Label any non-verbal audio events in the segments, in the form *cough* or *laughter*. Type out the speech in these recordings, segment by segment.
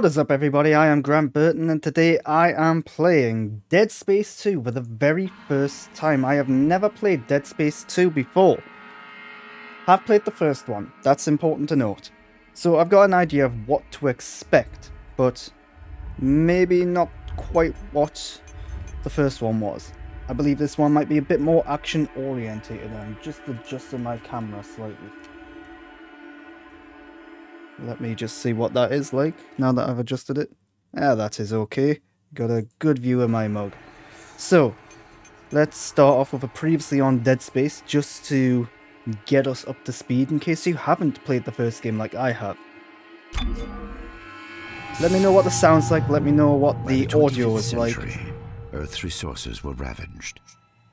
What is up everybody, I am Grant Burton and today I am playing Dead Space 2 for the very first time. I have never played Dead Space 2 before. I've played the first one, that's important to note. So I've got an idea of what to expect, but maybe not quite what the first one was. I believe this one might be a bit more action orientated and just adjusting my camera slightly. Let me just see what that is like now that I've adjusted it. Ah, that is okay. Got a good view of my mug. So, let's start off with a previously on Dead Space just to get us up to speed in case you haven't played the first game like I have. Let me know what the sounds like, let me know what the, the audio is like. Earth's resources were ravaged,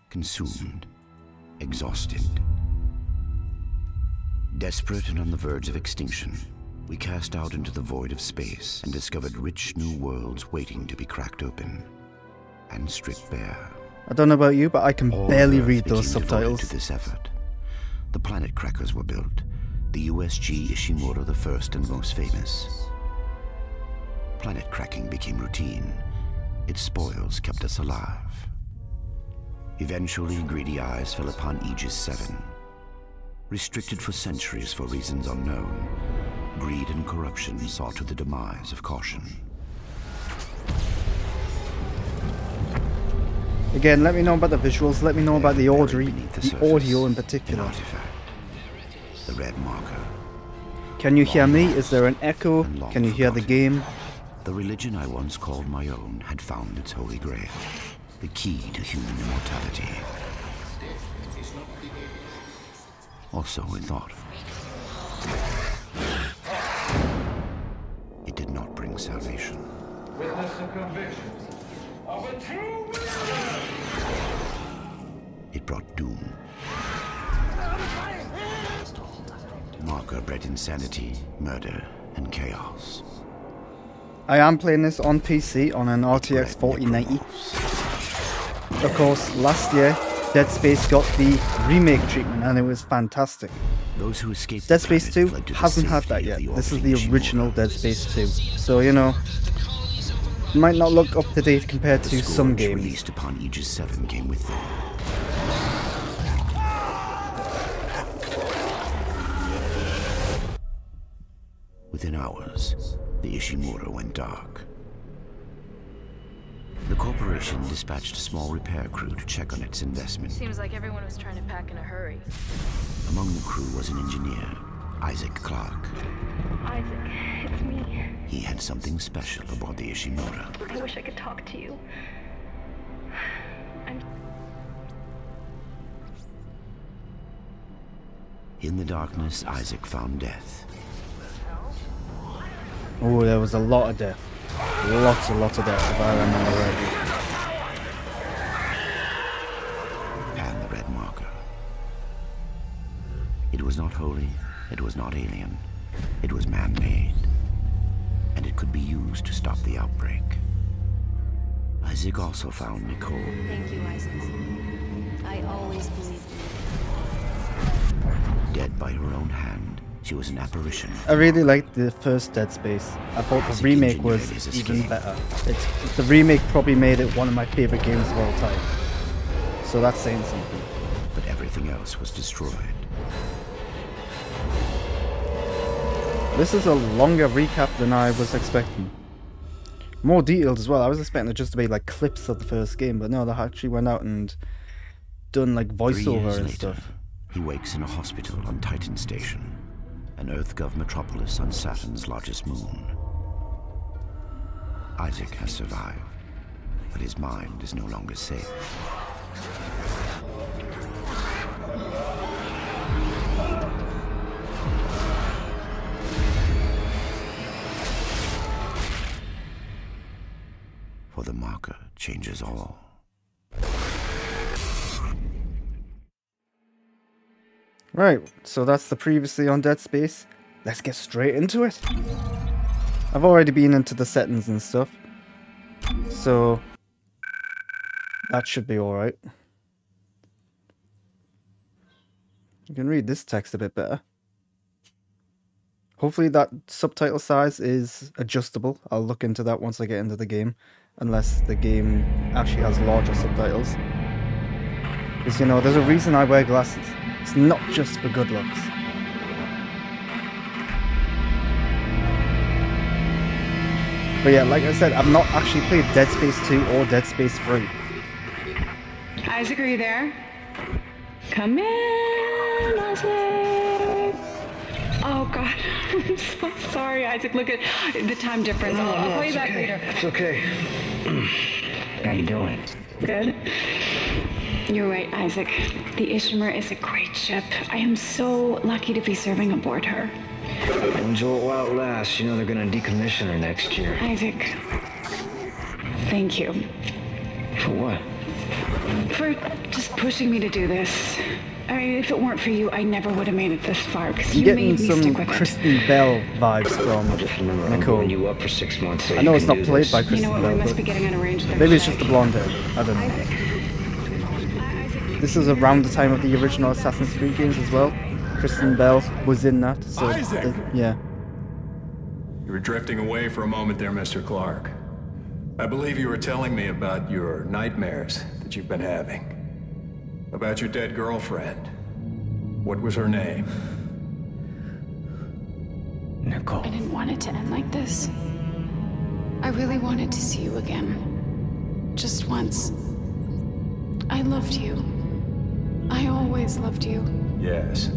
consumed, exhausted. Desperate and on the verge of extinction, we cast out into the void of space and discovered rich new worlds waiting to be cracked open and stripped bare. I don't know about you, but I can All barely read those subtitles. To this effort, the planet crackers were built. The USG Ishimura the first and most famous. Planet cracking became routine. Its spoils kept us alive. Eventually, greedy eyes fell upon Aegis 7. Restricted for centuries for reasons unknown, Greed and corruption saw to the demise of caution. Again, let me know about the visuals, let me know about the audio, the, the audio in particular. artifact, the red marker. Can you hear me? Is there an echo? Can you hear the game? The religion I once called my own had found its holy grail, the key to human immortality. Also, we thought. Bring salvation. Witness the conviction of a true It brought doom. Marker bred insanity, murder, and chaos. I am playing this on PC on an RTX 4090. Of course, last year Dead Space got the remake treatment and it was fantastic. Those who escaped Dead Space 2 hasn't had that yet. This is the original Dead Space 2. So, you know, might not look up to date compared to some games. released upon Aegis 7 came with them. Within hours, the Ishimura went dark. The corporation dispatched a small repair crew to check on its investment. Seems like everyone was trying to pack in a hurry. Among the crew was an engineer, Isaac Clarke. Isaac, it's me. He had something special aboard the Ishimura. I wish I could talk to you. I'm... In the darkness, Isaac found death. Oh, there was a lot of death. Lots and lots of death, if I remember right. And the red marker. It was not holy, it was not alien, it was man-made. And it could be used to stop the outbreak. Isaac also found Nicole. Thank you, Isaac. I always believed in you. Dead by her own hand, she was an apparition. I really liked the first Dead Space. I thought the remake was even better. It's, the remake probably made it one of my favorite games of all time. So that's saying something. But everything else was destroyed. This is a longer recap than I was expecting. More detailed as well. I was expecting it just to be like clips of the first game, but no, they actually went out and done like voiceover and later, stuff. He wakes in a hospital on Titan Station an EarthGov metropolis on Saturn's largest moon. Isaac has survived, but his mind is no longer safe. For the marker changes all. Right, so that's the previously on Dead Space. Let's get straight into it. I've already been into the settings and stuff. So, that should be alright. You can read this text a bit better. Hopefully that subtitle size is adjustable. I'll look into that once I get into the game, unless the game actually has larger subtitles. Because, you know, there's a reason I wear glasses. It's not just for good looks. But yeah, like I said, I've not actually played Dead Space 2 or Dead Space 3. Isaac, are you there? Come in, Isaac. Oh God, *laughs* I'm so sorry, Isaac. Look at the time difference. I'll, I'll call you back later. It's okay. How are you doing? Good. You're right, Isaac. The Ishimura is a great ship. I am so lucky to be serving aboard her. Enjoy it while it lasts. You know they're gonna decommission her next year. Isaac, thank you For what? for just pushing me to do this. I mean, if it weren't for you, I never would have made it this far. Because I'm you getting made me some stick with Kristen Bell vibes from Just remember, I'm Nicole. you up for six months. So I know it's not played this. by it. You Kristen know what? We Bell, must be getting on a range. maybe it's just the blonde hair. I don't know. Isaac. This is around the time of the original Assassin's Creed games as well. Kristen Bell was in that, so Isaac! the- yeah. You were drifting away for a moment there, Mr. Clarke. I believe you were telling me about your nightmares that you've been having. About your dead girlfriend. What was her name? Nicole. I didn't want it to end like this. I really wanted to see you again. Just once. I loved you. I always loved you. Yes.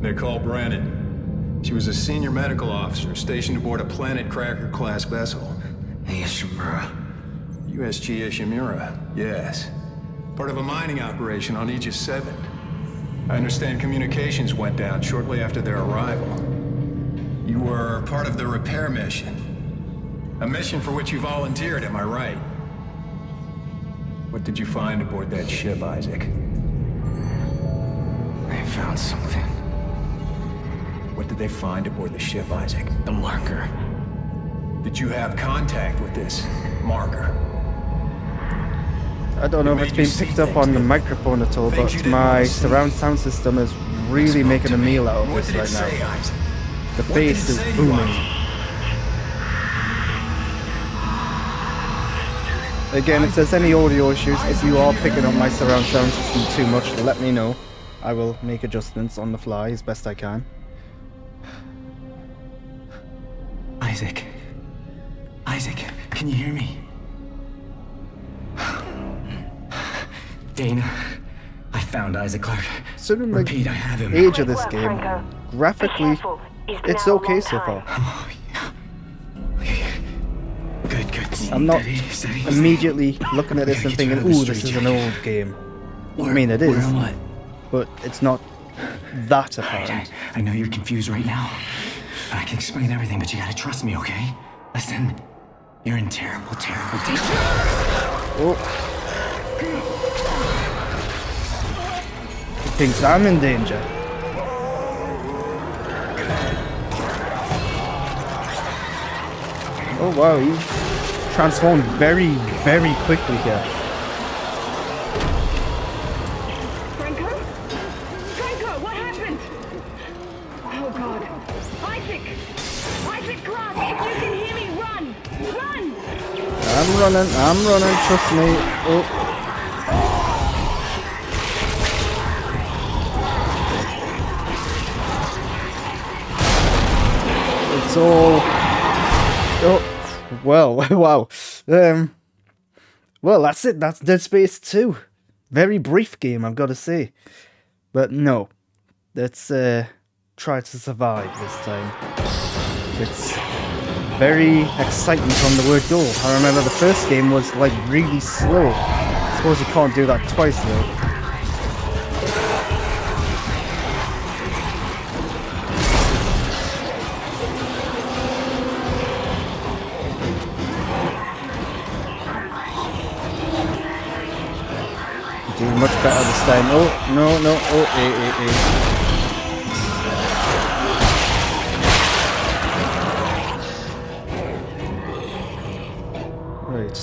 Nicole Brennan. She was a senior medical officer stationed aboard a Planet Cracker class vessel. Hey, Ishimura. USG Ishimura, yes. Part of a mining operation on Aegis 7. I understand communications went down shortly after their arrival. You were part of the repair mission. A mission for which you volunteered, am I right? What did you find aboard that ship, Isaac? I found something. What did they find aboard the ship, Isaac? The marker. Did you have contact with this marker? I don't know if It it's made been picked up on the microphone at all, but my surround sound system is really making a meal out of this it right say, now. Isaac? The What did bass it is say booming. Isaac? Again, if there's any audio issues, if you are picking up my surround sound system too much, let me know. I will make adjustments on the fly as best I can. Isaac. Isaac, can you hear me? Daina, I found Isaac Clarke. Considering the Repeat, I have him. age of this game, graphically, it's okay so far. Oh, yeah. Okay. Good, good. I'm not Steady, steady, steady. immediately looking at this and thinking, out of the ooh, this is an old game. Where- I mean, it where is. I? But it's not that *sighs* I, apparent. I know you're confused right now. I can explain everything, but you gotta trust me, okay? Listen, you're in terrible, terrible danger. Oh. He thinks I'm in danger. Oh wow, he transformed very, very quickly here. I'm running, I'm running, trust me. Oh. It's all. Oh, well, *laughs* wow. Um, well, that's it. That's Dead Space 2. Very brief game, I've got to say. But no, let's uh, try to survive this time. It's very exciting from the word go. I remember the first game was like really slow. I Suppose you can't do that twice though. Much better this time. Oh, no, no, oh, eh, eh, eh.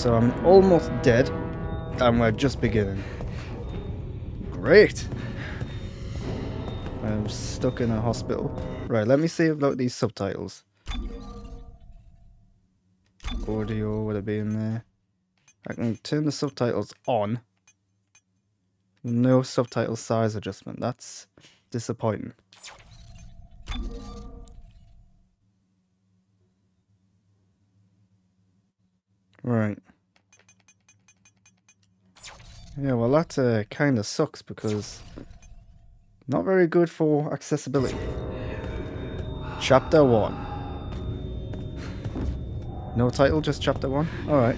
So I'm almost dead, and we're just beginning. Great! I'm stuck in a hospital Right, let me see about these subtitles. Audio would have been there. I can turn the subtitles on. No subtitle size adjustment. That's disappointing. Right. Yeah, well that uh, kind of sucks because not very good for accessibility. Chapter 1. No title, just chapter 1? Alright.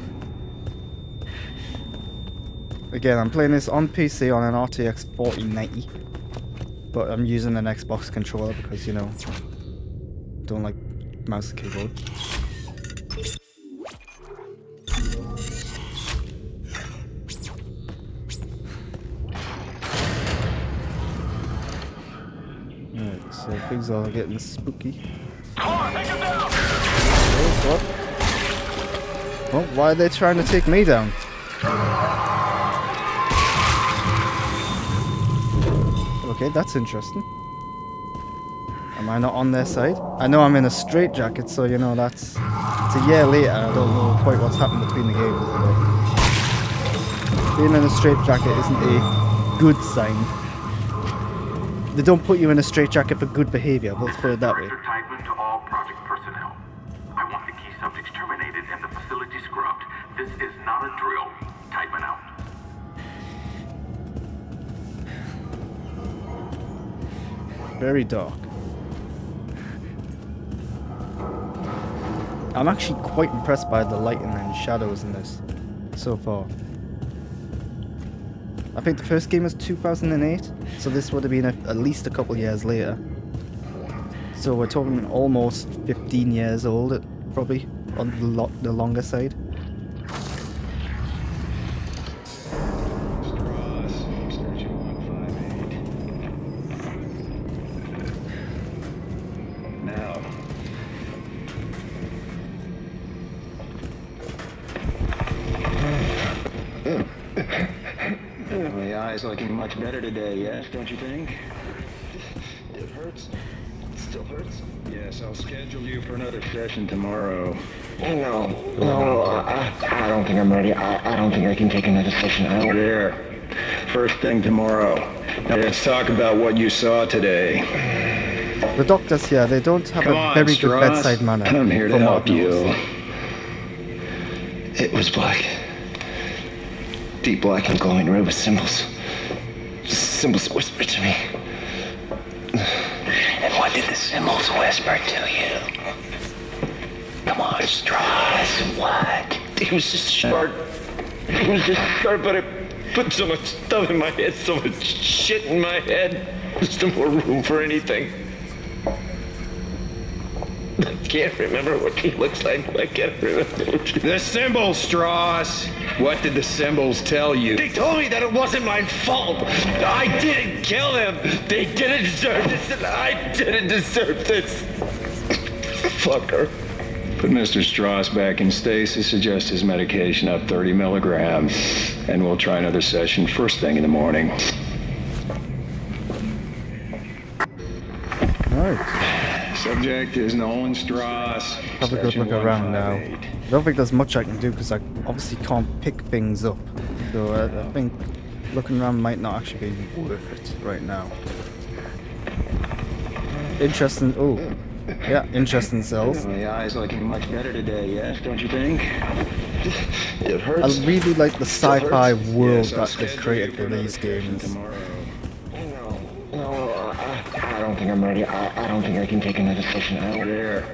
Again, I'm playing this on PC on an RTX 4090. But I'm using an Xbox controller because, you know, don't like mouse and keyboard. So things are getting spooky. Oh, what? Oh, why are they trying to take me down? Okay, that's interesting. Am I not on their side? I know I'm in a straitjacket, so you know that's it's a year later. I don't know quite what's happened between the games. But being in a straitjacket isn't a good sign. They don't put you in a straitjacket for good behavior. Let's put it that way. To all project personnel. I want the key subjects terminated and the facility scrubbed. This is not a drill. Out. Very dark. I'm actually quite impressed by the lighting and shadows in this so far. I think the first game was 2008, so this would have been a, at least a couple years later. So we're talking almost 15 years old, probably on the, lo the longer side. Don't you think? It hurts. It still hurts. Yes, I'll schedule you for another session tomorrow. Oh, no, no, I, I don't think I'm ready. I, I don't think I can take another session. I don't. There. First thing tomorrow. Now let's talk about what you saw today. The doctors here, they don't have Come a on, very good bedside manner. I'm here to help you. It was black. Deep black and glowing red with symbols. Symbols whispered to me. And what did the symbols whisper to you? Come on, Strauss, what? It was just short. It was just short, but it put so much stuff in my head, so much shit in my head. There's no more room for anything. I can't remember what he looks like. I can't remember. The symbols, Strauss. What did the symbols tell you? They told me that it wasn't my fault. I didn't kill them. They didn't deserve this, and I didn't deserve this. Fucker. Put Mr. Strauss back in stasis, adjust his medication up 30 milligrams, and we'll try another session first thing in the morning. Right. Subject is Nolan Strauss. Have a good look around now. I don't think there's much I can do because I obviously can't pick things up. So I, I think looking around might not actually be worth it right now. Interesting. Oh, yeah, interesting cells. My eye's looking much better today, yes, don't you think? It hurts. I really like the sci-fi world Yes, that they've created for these games. Tomorrow. No, no, I, I don't think I'm ready. I, I don't think I can take another session. I don't. There.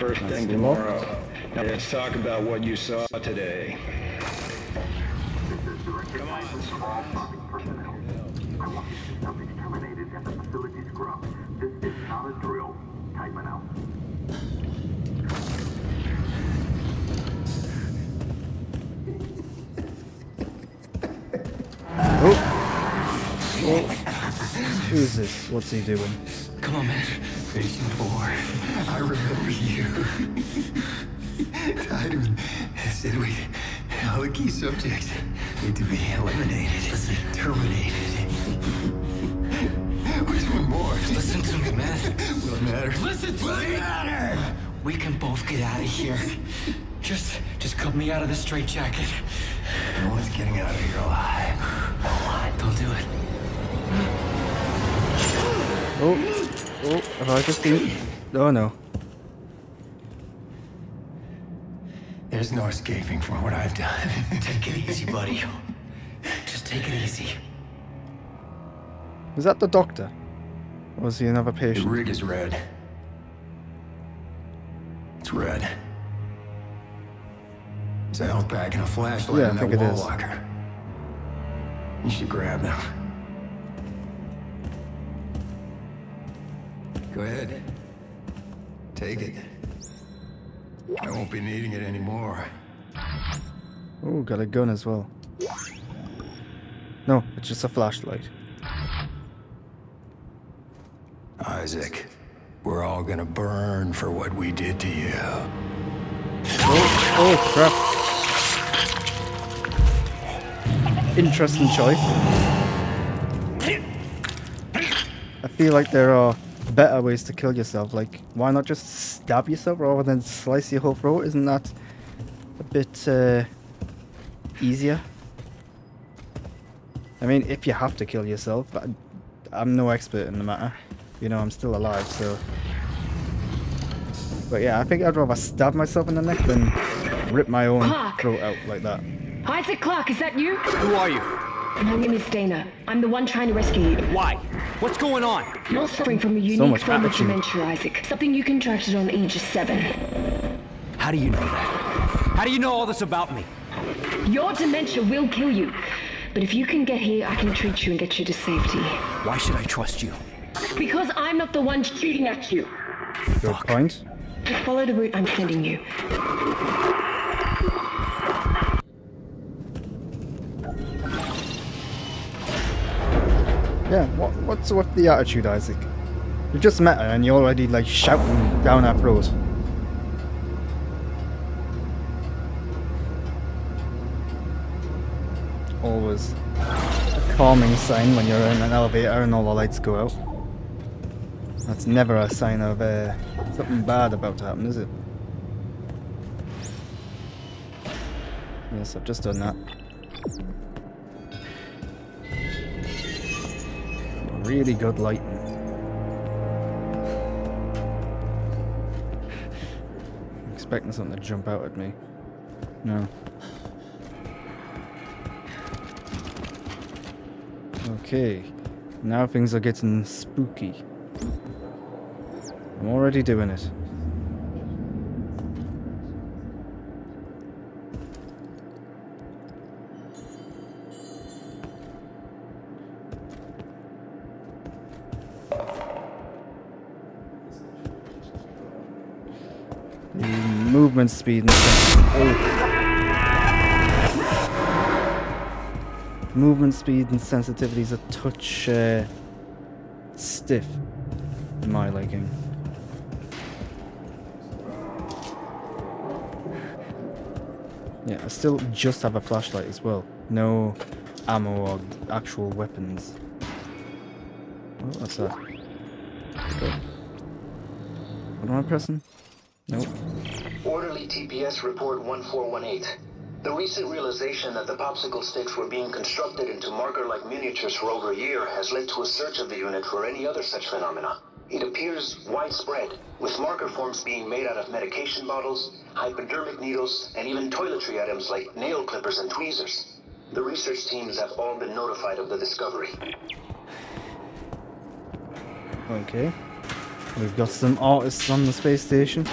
First thing tomorrow. Now let's talk about what you saw today. Come on. To all *laughs* Who's this? What's he doing? Come on, man. Patient four. I remember you. Tiedemann said we all the key subjects need to be eliminated, terminated. Which one more. Listen to me, man. Will it matter? Listen to me. We can both get out of here. Just, just cut me out of this straitjacket. No one's getting out of here alive. Don't do it. Oh, oh, have I just been... Oh no. There's no escaping from what I've done. *laughs* Take it easy, buddy. Just take it easy. Was that the doctor? Or was he another patient? The rig is red. It's red. It's a health pack and a flashlight Yeah, I in that wall is. locker. You should grab them. Go ahead. Take it. I won't be needing it anymore. Oh, got a gun as well. No, it's just a flashlight. Isaac, we're all gonna burn for what we did to you. Oh, oh crap. Interesting choice. I feel like there are better ways to kill yourself. Like, why not just stab yourself rather than slice your whole throat? Isn't that a bit uh, easier? I mean, if you have to kill yourself, but I'm no expert in the matter. You know, I'm still alive, so. But yeah, I think I'd rather stab myself in the neck than rip my own Fuck. throat out like that. Isaac Clarke, is that you? Who are you? My name is Daina. I'm the one trying to rescue you. Why? What's going on? You're suffering from a unique much form of dementia, Isaac. Something you contracted on Aegis 7. How do you know that? How do you know all this about me? Your dementia will kill you. But if you can get here, I can treat you and get you to safety. Why should I trust you? Because I'm not the one shooting at you. Good point. Just follow the route I'm sending you. Yeah, what, what's with the attitude, Isaac? You just met her and you're already like shouting down our throat. Always a calming sign when you're in an elevator and all the lights go out. That's never a sign of uh, something bad about to happen, is it? Yes, I've just done that. Really good lighting. Expecting something to jump out at me. No. Okay. Now things are getting spooky. I'm already doing it. The movement speed and oh. Movement speed and sensitivity is a touch uh, stiff, in my liking. Yeah, I still just have a flashlight as well. No ammo or actual weapons. Oh, what's that? Okay. What am I pressing? Nope. Orderly TPS report 1418. The recent realization that the popsicle sticks were being constructed into marker-like miniatures for over a year has led to a search of the unit for any other such phenomena. It appears widespread, with marker forms being made out of medication bottles, hypodermic needles, and even toiletry items like nail clippers and tweezers. The research teams have all been notified of the discovery. Okay. We've got some artists on the space station.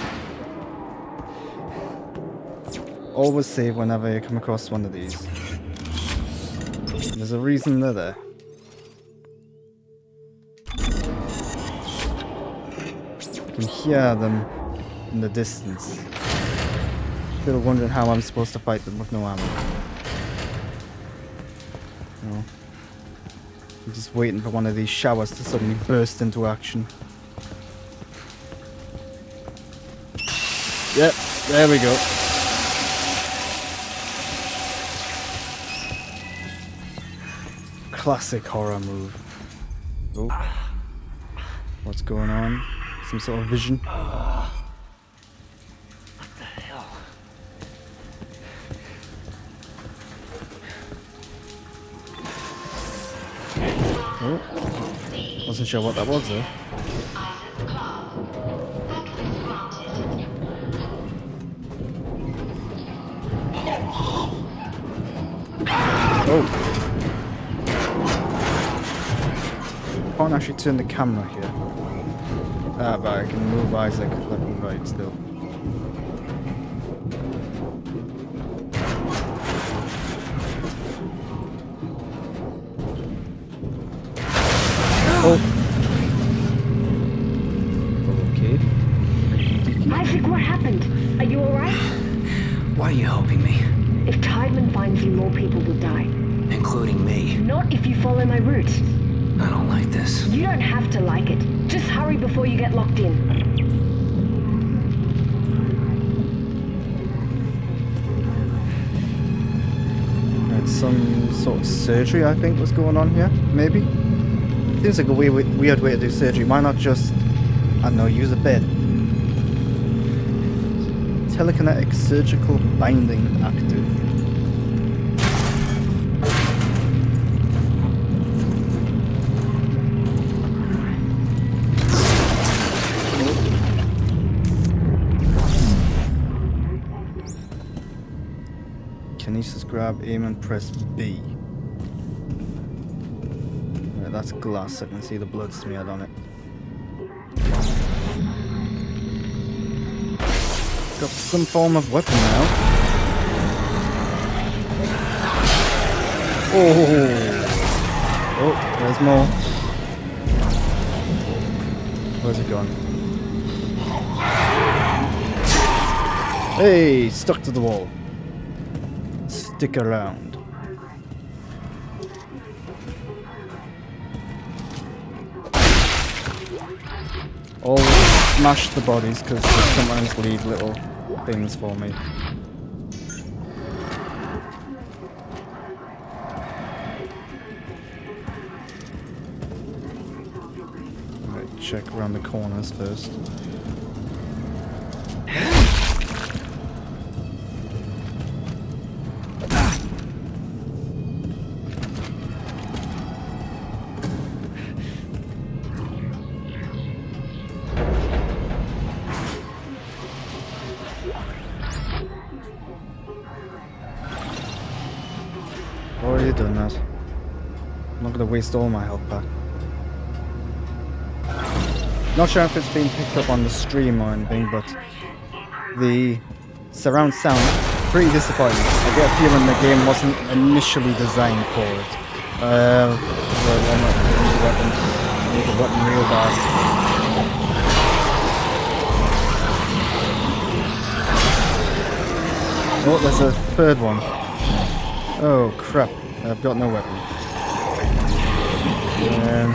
Always save whenever you come across one of these. There's a reason they're there. You can hear them in the distance. Still wondering how I'm supposed to fight them with no ammo. No. I'm just waiting for one of these showers to suddenly burst into action. Yep, there we go. Classic horror move. Oh. what's going on. Some sort of vision. What the hell? Oh, wasn't sure what that was though. Oh. Can't actually turn the camera here. Ah, but I can move Isaac left and right still. Get locked in. Some sort of surgery, I think, was going on here. Maybe. Seems like a weird, weird way to do surgery. Why not just, I don't know, use a bed? Telekinetic surgical binding active. Grab, aim and press B. Right, that's glass, I can see the blood smeared on it. Got some form of weapon now. Oh! Oh, there's more. Where's it gone? Hey, stuck to the wall. Stick around. Always smash the bodies because they sometimes leave little things for me. Check around the corners first. Waste all my health pack. Not sure if it's been picked up on the stream or anything, but the surround sound pretty disappointing. I get a feeling the game wasn't initially designed for it. Uh, well, I'm not a weapon. I need a weapon real bad. Oh, there's a third one. Oh crap, I've got no weapon. Um,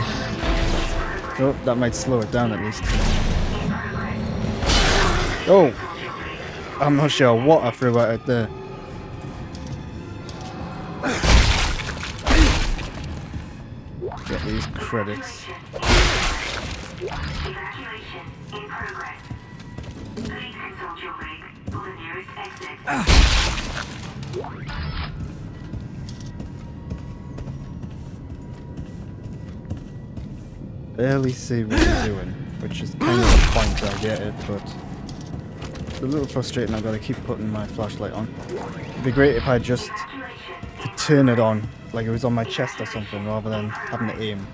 oh, that might slow it down at least. Oh! I'm not sure what I threw out it there. Get these credits. Evacuation *sighs* *laughs* Barely see what you're doing, which is kind of the point I get it, but it's a little frustrating I've got to keep putting my flashlight on. It'd be great if I just could turn it on, like it was on my chest or something, rather than having to aim.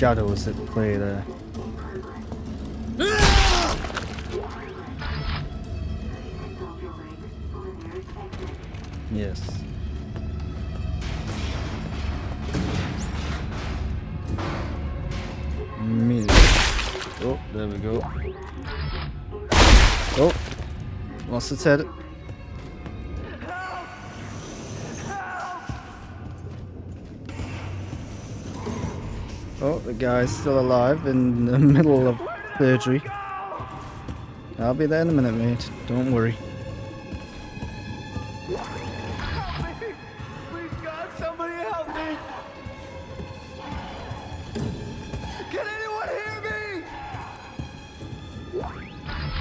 shadows at play there. Yes. Oh, there we go. Oh, lost its head. Guy's still alive in the *laughs* middle of surgery. I'll be there in a minute, mate. Don't worry. Please, God, somebody help me! Can anyone hear me?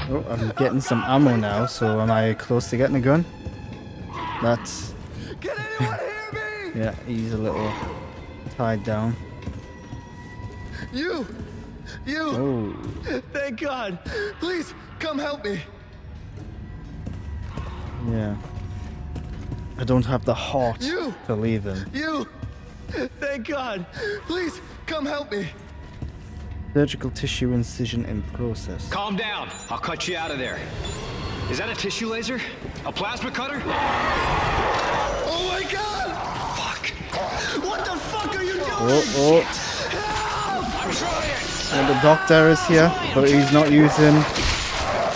Oh, I'm getting some ammo now, so am I close to getting a gun? That's... Can anyone hear me? yeah, he's a little tied down. You! You! Oh, Thank God! Please, come help me! yeah. I don't have the heart You! to leave him. You! Thank God! Please, come help me! Surgical tissue incision in process. Calm down. I'll cut you out of there. Is that a tissue laser? A plasma cutter? Oh my God! Fuck! What the fuck are you oh, doing? Oh, oh. Well, the doctor is here, but he's not using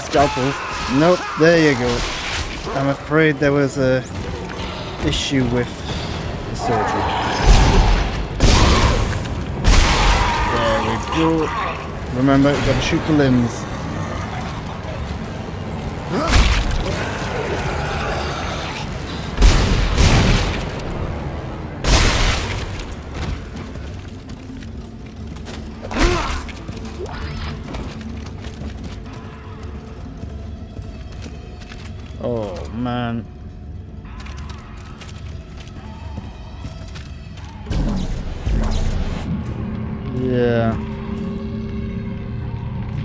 scalpels. Nope, there you go. I'm afraid there was a issue with the surgery. There we go. Remember, you gotta shoot the limbs.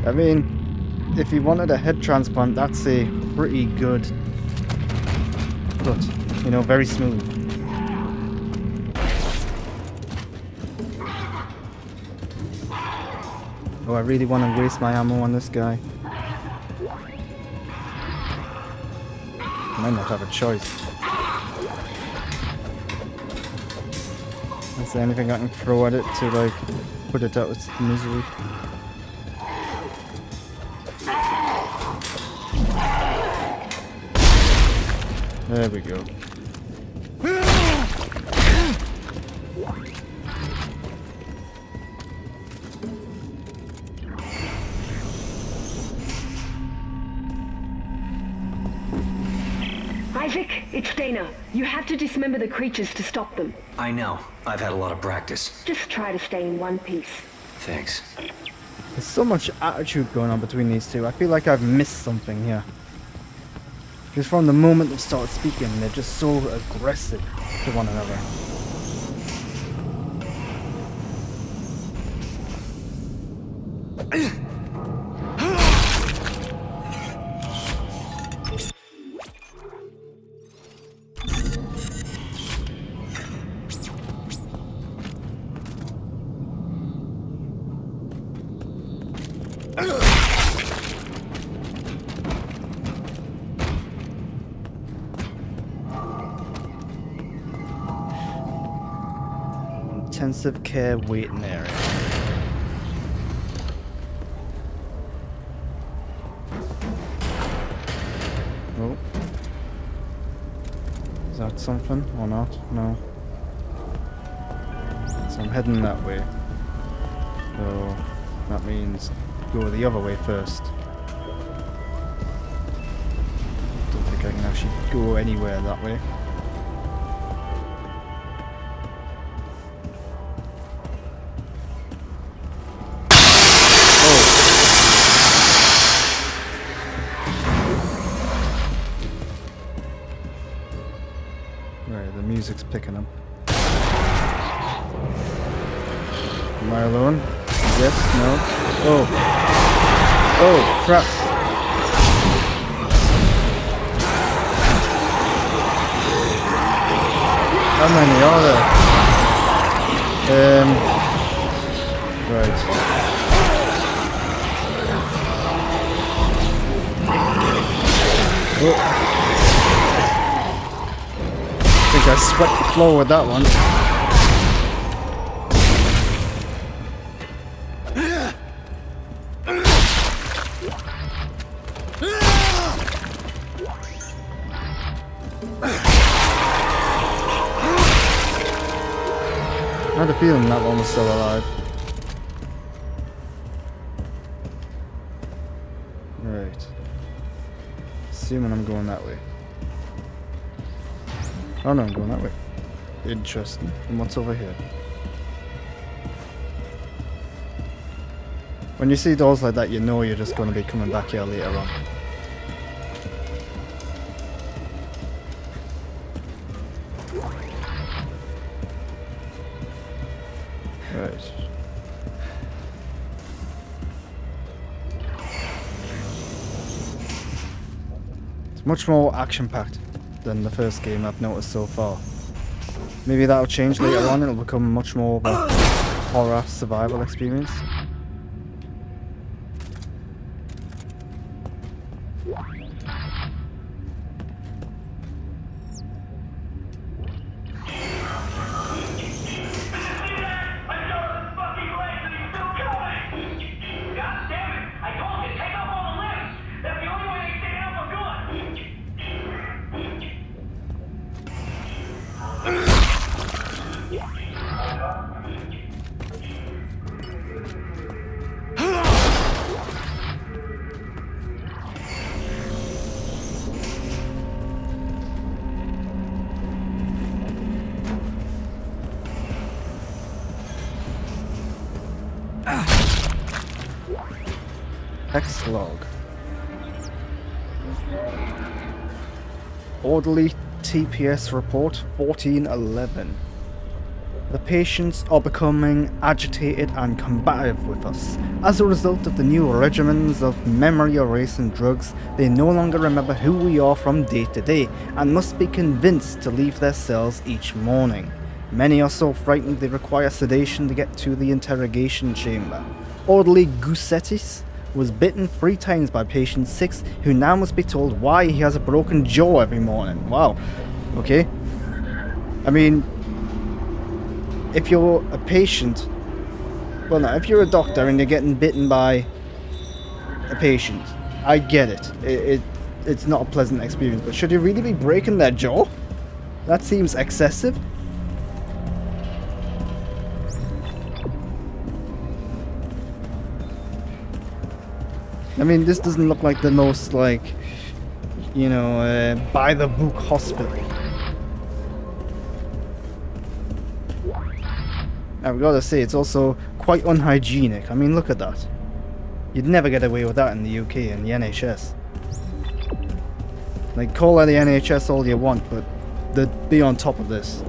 I mean, if he wanted a head transplant, that's a pretty good cut. You know, very smooth. Oh, I really want to waste my ammo on this guy. I might not have a choice. Is there anything I can throw at it to like put it out of its misery? There we go. Isaac, it's Daina. You have to dismember the creatures to stop them. I know. I've had a lot of practice. Just try to stay in one piece. Thanks. There's so much attitude going on between these two. I feel like I've missed something here. Just from the moment they start speaking, they're just so aggressive to one another. Care waiting area. Oh. Is that something or not? No. So I'm heading that way. So that means go the other way first. Don't think I can actually go anywhere that way. Crap. How many are there? Um. Right. Oh. I think I swept the floor with that one. Feeling that one was still alive. Right. Assuming I'm going that way. Oh no, I'm going that way. Interesting. And what's over here? When you see doors like that, you know you're just going to be coming back here later on. Much more action-packed than the first game I've noticed so far. Maybe that'll change later on, it'll become much more of a horror survival experience. TPS report 1411. The patients are becoming agitated and combative with us. As a result of the new regimens of memory erasing drugs, they no longer remember who we are from day to day and must be convinced to leave their cells each morning. Many are so frightened they require sedation to get to the interrogation chamber. Orderly Gusettis was bitten three times by patient 6 who now must be told why he has a broken jaw every morning. Wow. Okay. I mean, if you're a patient, well no, if you're a doctor and you're getting bitten by a patient, I get it. It, it It's not a pleasant experience, but should you really be breaking their jaw? That seems excessive. I mean, this doesn't look like the most, like, you know, uh, by the book hospital. I've got to say, it's also quite unhygienic. I mean, look at that. You'd never get away with that in the UK and the NHS. Like, call out the NHS all you want, but they'd be on top of this.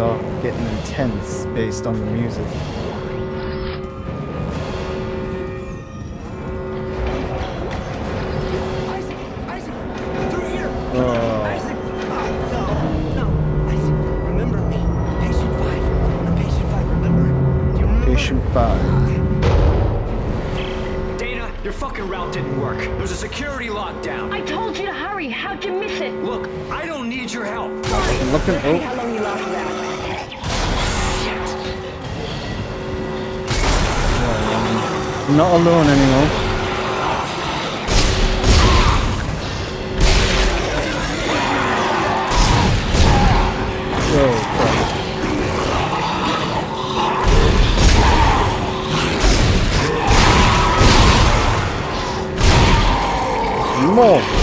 Are getting intense based on the music. Isaac! Isaac! Through here! Oh. Isaac! Oh, no! No! Isaac, remember me. Patient 5. I'm patient 5, remember? Do you remember? Patient 5. Daina, your fucking route didn't work. There's a security lockdown. I told you to hurry. How'd you miss it? Look, I don't need your help. I'm looking. Oh. How Oh, long you last that? I'm not alone anymore. Oh. More.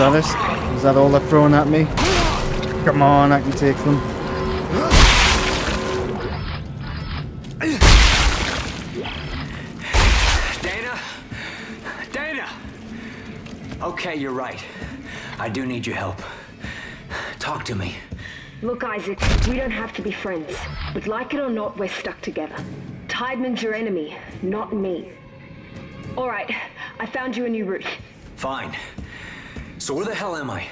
Is that that all they're throwing at me? Come on, I can take them. Daina? Daina! Okay, you're right. I do need your help. Talk to me. Look, Isaac, we don't have to be friends. But like it or not, we're stuck together. Tiedemann's your enemy, not me. Alright, I found you a new route. Fine. So where the hell am I?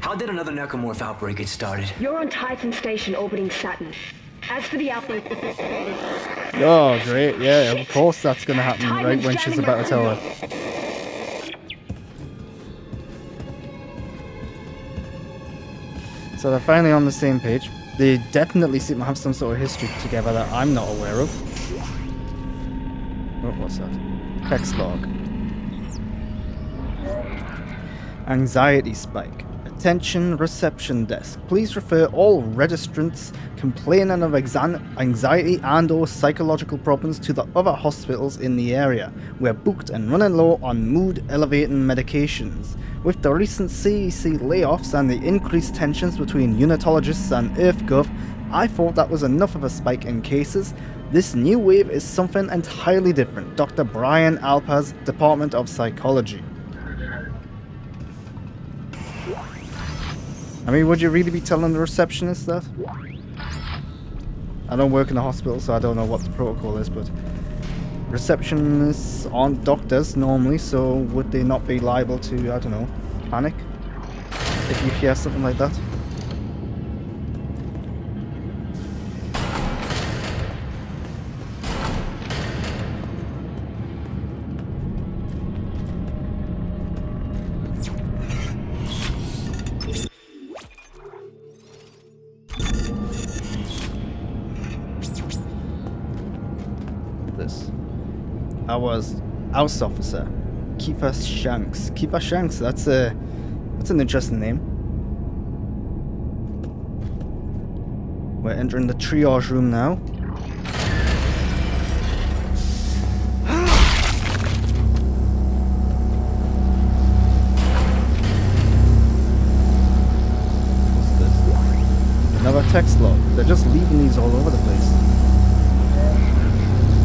How did another necromorph outbreak get started? You're on Titan Station orbiting Saturn. As for the outbreak... Oh, great. Yeah, of course that's going to happen right when she's about to tell her. So they're finally on the same page. They definitely seem to have some sort of history together that I'm not aware of. Oh, what's that? Text log. Anxiety spike. Attention reception desk. Please refer all registrants complaining of anxiety and or psychological problems to the other hospitals in the area. We're booked and running low on mood elevating medications. With the recent CEC layoffs and the increased tensions between unitologists and EarthGov, I thought that was enough of a spike in cases. This new wave is something entirely different. Dr. Brian Alpaz, Department of Psychology. I mean, would you really be telling the receptionist that? I don't work in a hospital, so I don't know what the protocol is, but receptionists aren't doctors normally, so would they not be liable to, I don't know, panic if you hear something like that? House Officer. Kiefer Shanks. Kiefer Shanks, that's a that's an interesting name. We're entering the triage room now. *gasps* Another text log. They're just leaving these all over the place.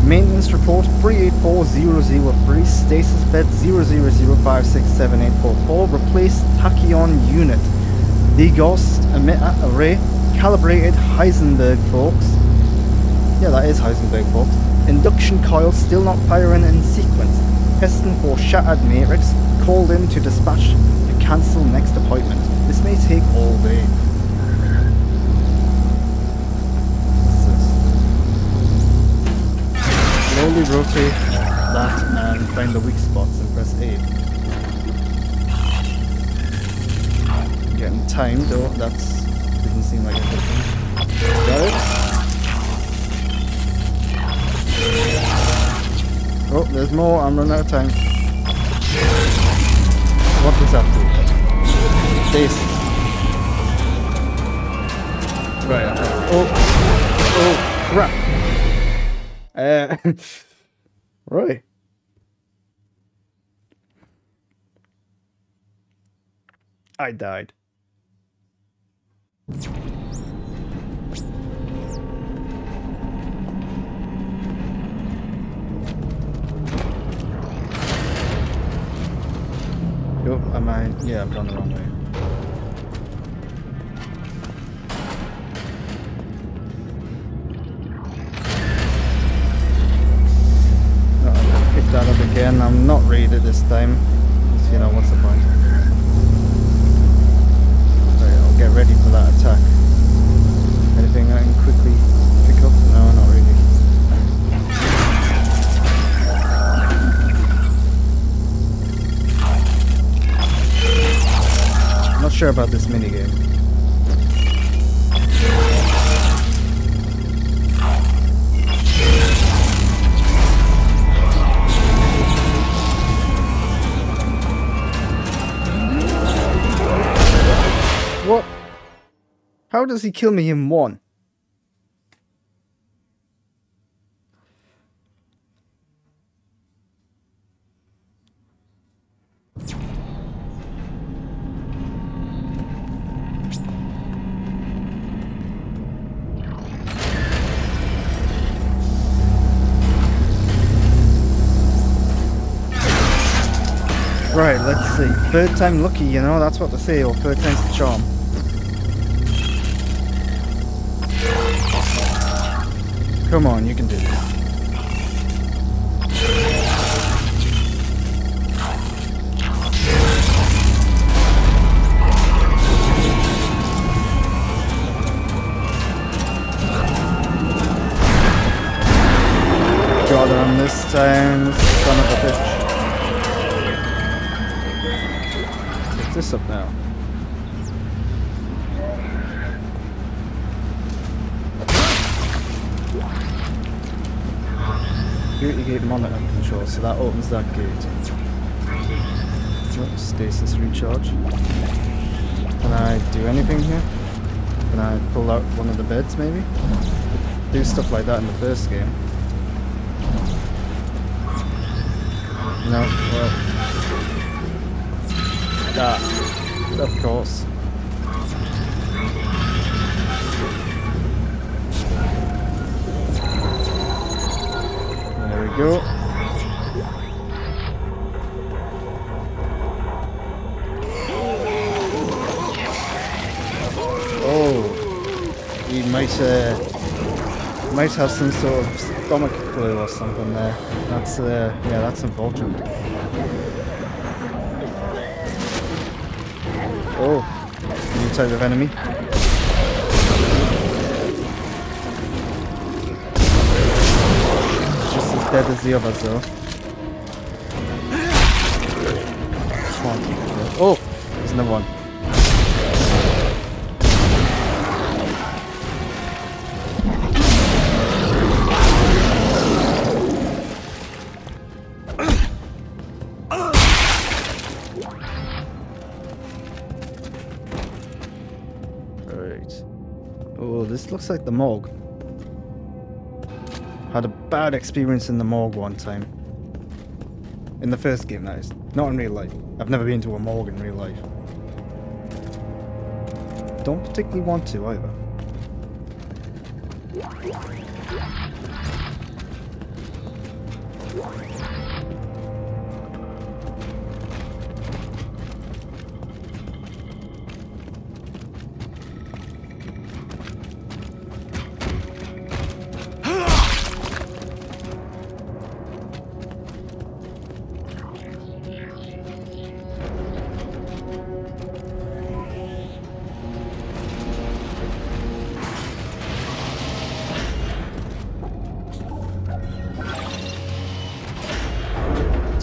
Maintenance report 384003, stasis bed 000567844, replace tachyon unit. Degaussed emitter array, calibrated Heisenberg folks. Yeah, that is Heisenberg folks. Induction coil still not firing in sequence. Testing for shattered matrix, called in to dispatch to cancel next appointment. This may take all day. Slowly rotate that and find the weak spots and press A. Getting timed though, that's didn't seem like a good thing. Got it? Oh, there's more, I'm running out of time. What does that do? Bases. Right, oh, oh, crap. Uh, *laughs* right. I died. Oh, am I? Yeah, I'm going the wrong way. That up again. I'm not raided this time. You know, what's the point? I'll get ready for that attack. Anything I can quickly pick up? No, not really. not sure about this minigame. How does he kill me in one? Right, let's see. Third time lucky, you know, that's what they say, or third time's the charm. Come on, you can do this. Got him this time, son of a bitch. Pick this up now. Security gate monitor control, so that opens that gate. Stasis recharge. Can I do anything here? Can I pull out one of the beds maybe? Do stuff like that in the first game. No, well. That. Of course. Go. Oh, he might uh, might have some sort of stomach flu or something there. That's uh, yeah, that's unfortunate. Oh, new type of enemy. Dead as the others though. Oh, there's another one. Alright. Oh, this looks like the morgue. Bad experience in the morgue one time. In the first game, that is. Not in real life. I've never been to a morgue in real life. Don't particularly want to either.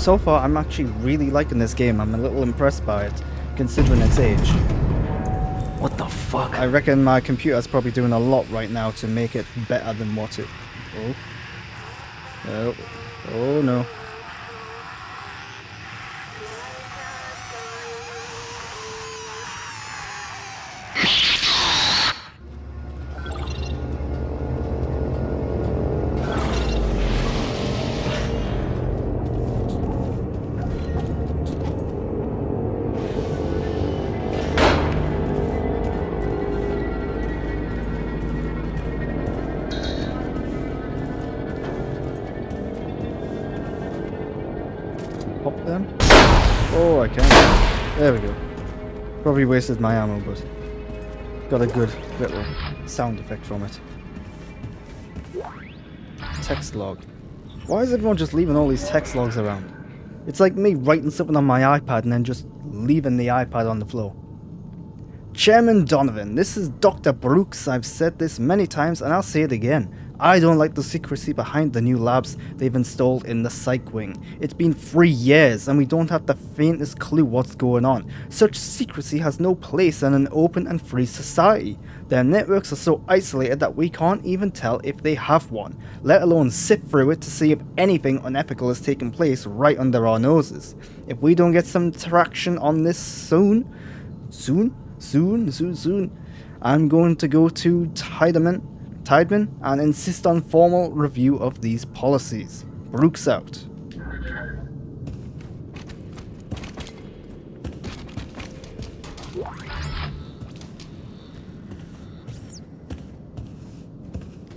So far, I'm actually really liking this game. I'm a little impressed by it, considering its age. What the fuck? I reckon my computer's probably doing a lot right now to make it better than what it... Oh. Oh. Oh no. Probably wasted my ammo, but got a good little sound effect from it. Text log. Why is everyone just leaving all these text logs around? It's like me writing something on my iPad and then just leaving the iPad on the floor. Chairman Donovan, this is Dr. Brooks. I've said this many times and I'll say it again. I don't like the secrecy behind the new labs they've installed in the psych wing. It's been three years and we don't have the faintest clue what's going on. Such secrecy has no place in an open and free society. Their networks are so isolated that we can't even tell if they have one, let alone sift through it to see if anything unethical is taking place right under our noses. If we don't get some traction on this soon, soon, soon, soon, soon, I'm going to go to Tiedemann, Tiedemann and insist on formal review of these policies. Brooks out.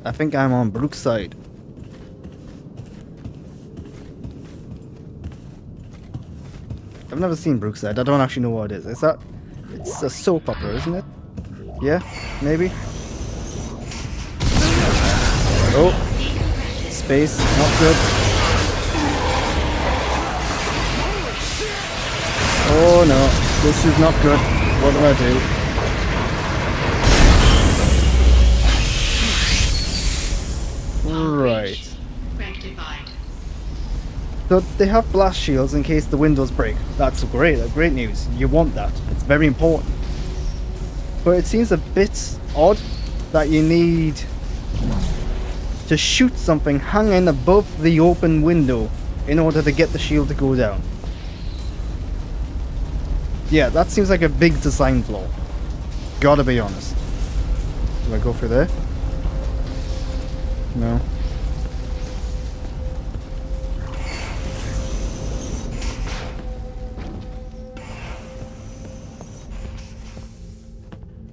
I think I'm on Brooks' side. I've never seen Brookside. I don't actually know what it is. Is that? It's a soap opera, isn't it? Yeah, maybe. Oh, space, not good. Oh no, this is not good. What do I do? Right. So they have blast shields in case the windows break. That's great, great news. You want that. It's very important. But it seems a bit odd that you need to shoot something hanging above the open window in order to get the shield to go down. Yeah, that seems like a big design flaw. Gotta be honest. Do I go for there? No.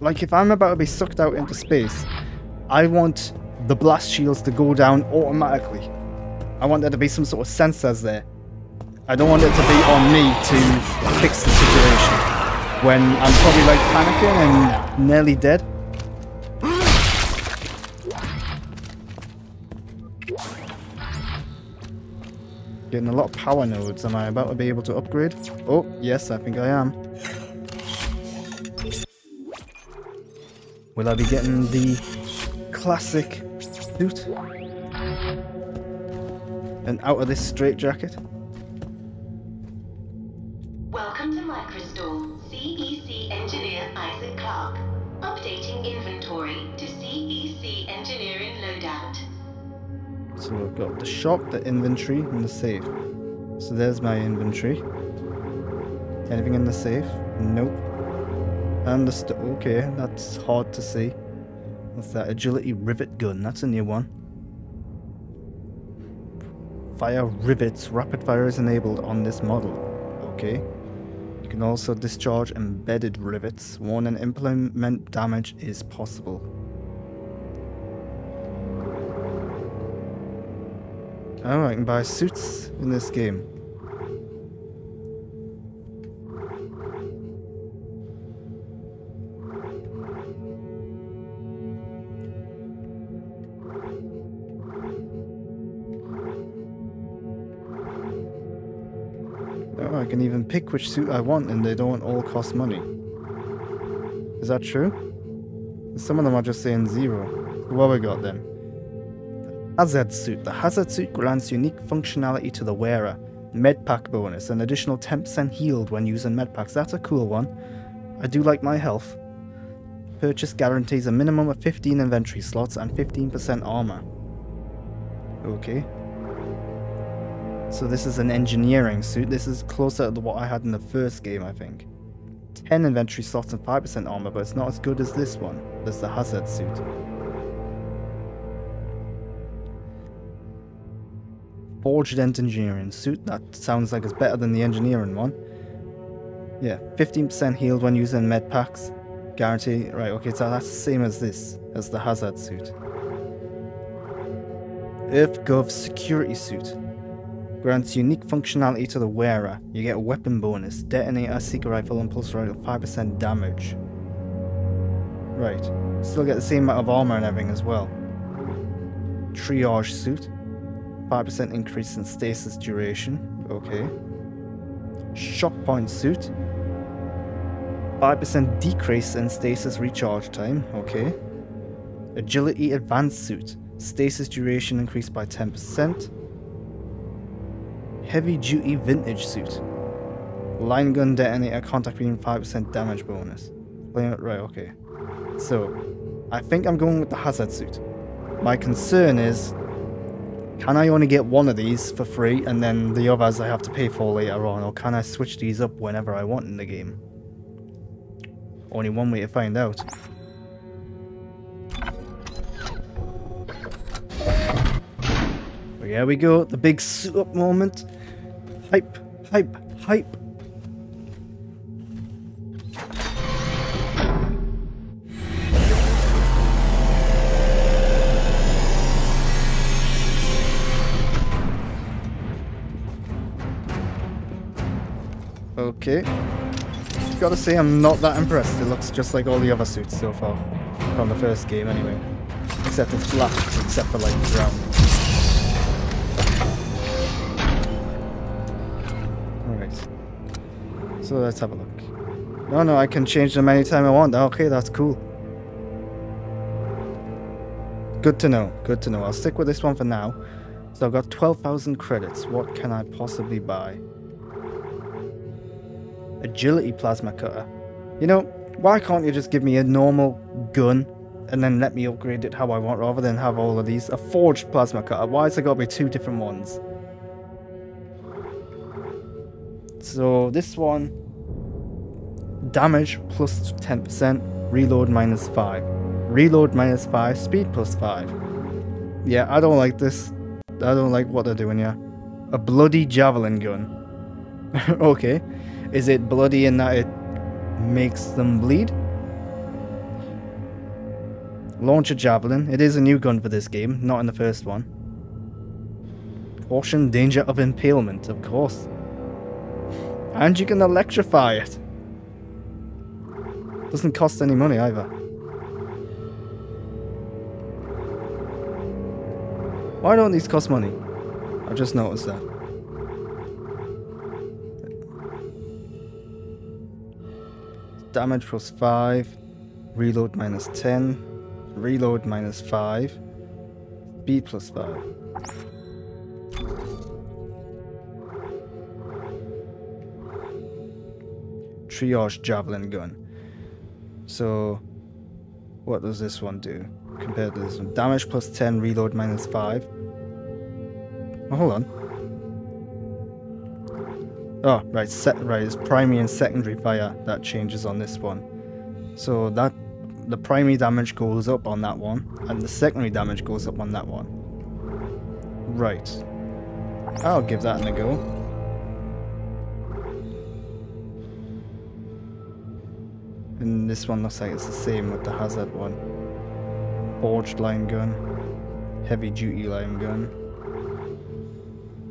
Like if I'm about to be sucked out into space, I want the blast shields to go down automatically. I want there to be some sort of sensors there. I don't want it to be on me to fix the situation when I'm probably like panicking and nearly dead. Getting a lot of power nodes. Am I about to be able to upgrade? Oh, yes, I think I am. Will I be getting the classic And out of this straitjacket? Welcome to Microstore. CEC engineer Isaac Clarke. Updating inventory to CEC engineering loadout. So we've got the shop, the inventory, and the safe. So there's my inventory. Anything in the safe? Nope. And the st okay, that's hard to see. What's that? Agility rivet gun. That's a new one. Fire rivets. Rapid fire is enabled on this model. Okay. You can also discharge embedded rivets. Warn and implement damage is possible. Oh, I can buy suits in this game. I can even pick which suit I want and they don't all cost money. Is that true? Some of them are just saying zero. What we got then? Hazard Suit. The Hazard Suit grants unique functionality to the wearer. Medpack bonus, an additional 10% healed when using medpacks. That's a cool one. I do like my health. Purchase guarantees a minimum of 15 inventory slots and 15% armor. Okay. So this is an engineering suit. This is closer to what I had in the first game, I think. 10 inventory slots and 5% armor, but it's not as good as this one. That's the Hazard suit. Forged engineering suit. That sounds like it's better than the engineering one. Yeah, 15% healed when using med packs. Guarantee. Right, okay, so that's the same as this, as the Hazard suit. EarthGov security suit. Grants unique functionality to the wearer. You get a weapon bonus, detonator, seeker rifle, and pulse rifle, 5% damage. Right. Still get the same amount of armor and everything as well. Triage suit. 5% increase in stasis duration. Okay. Shock point suit. 5% decrease in stasis recharge time. Okay. Agility advanced suit. Stasis duration increased by 10%. Heavy duty vintage suit. Line gun detonator contact beam 5% damage bonus. Right, okay. So, I think I'm going with the hazard suit. My concern is, can I only get one of these for free and then the others I have to pay for later on, or can I switch these up whenever I want in the game? Only one way to find out. Here we go, the big suit up moment. Hype, hype, hype. Okay. Gotta say, I'm not that impressed. It looks just like all the other suits so far. From the first game, anyway. Except it's black, except for like brown. So let's have a look. No, no, I can change them anytime I want. Okay, that's cool. Good to know. Good to know. I'll stick with this one for now. So I've got 12,000 credits. What can I possibly buy? Agility plasma cutter. You know, why can't you just give me a normal gun and then let me upgrade it how I want rather than have all of these? A forged plasma cutter. Why has it got to be two different ones? So this one, damage plus 10%, reload minus 5. Reload minus 5, speed plus 5. Yeah, I don't like this. I don't like what they're doing here. A bloody javelin gun. *laughs* okay. Is it bloody in that it makes them bleed? Launch a javelin. It is a new gun for this game, not in the first one. Caution danger of impalement, of course. And you can electrify it. Doesn't cost any money either. Why don't these cost money? I just noticed that. Damage plus 5, reload minus 10, reload minus 5, speed plus 5. Triage javelin gun. So, what does this one do compared to this one? Damage plus 10, reload minus 5. Oh, hold on. Oh, right, set, right, it's primary and secondary fire that changes on this one. So that the primary damage goes up on that one, and the secondary damage goes up on that one. Right. I'll give that a go. And this one looks like it's the same with the hazard one. Forged line gun, heavy duty line gun,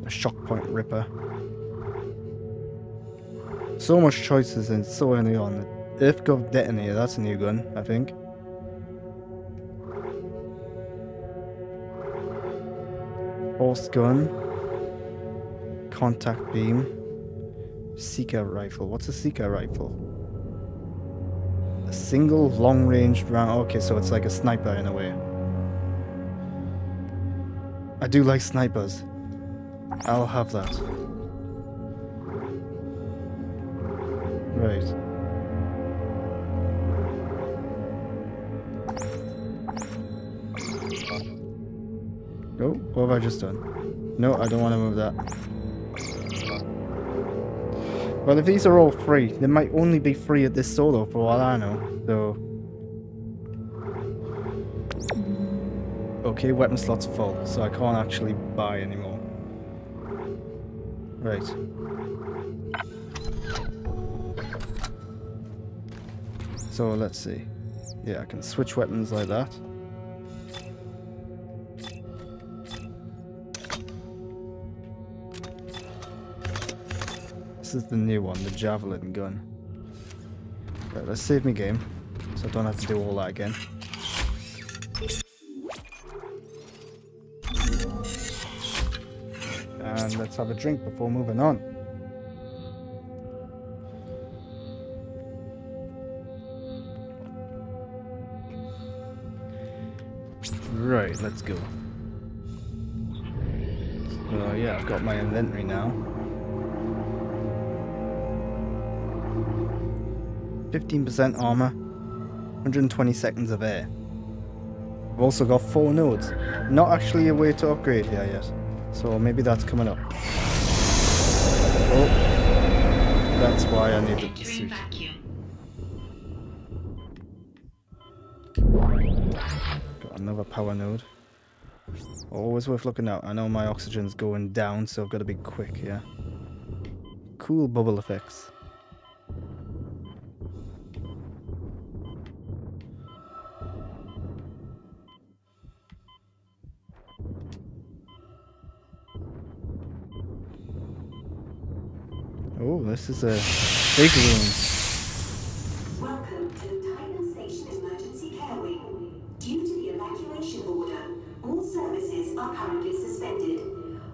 a shock point ripper. So much choices and so early on. The EarthGov detonator, that's a new gun, I think. Force gun. Contact beam. Seeker rifle. What's a Seeker rifle? Single long-range round. Okay, so it's like a sniper in a way. I do like snipers. I'll have that. Right. Oh, what have I just done? No, I don't want to move that. Well, if these are all free, they might only be free at this solo for all I know, so... Okay, weapon slot's full, so I can't actually buy anymore. Right. So let's see. Yeah, I can switch weapons like that. Is the new one, the javelin gun. Right, let's save me game, so I don't have to do all that again. And let's have a drink before moving on. Right, let's go. Oh yeah, I've got my inventory now. 15% armor, 120 seconds of air. I've also got 4 nodes. Not actually a way to upgrade here yet. So maybe that's coming up. Oh, that's why I needed the suit. Got another power node. Always worth looking out. I know my oxygen's going down, so I've got to be quick here. Cool bubble effects. Oh, this is a big room. Welcome to the Titan Station Emergency Care Wing. Due to the evacuation order, all services are currently suspended.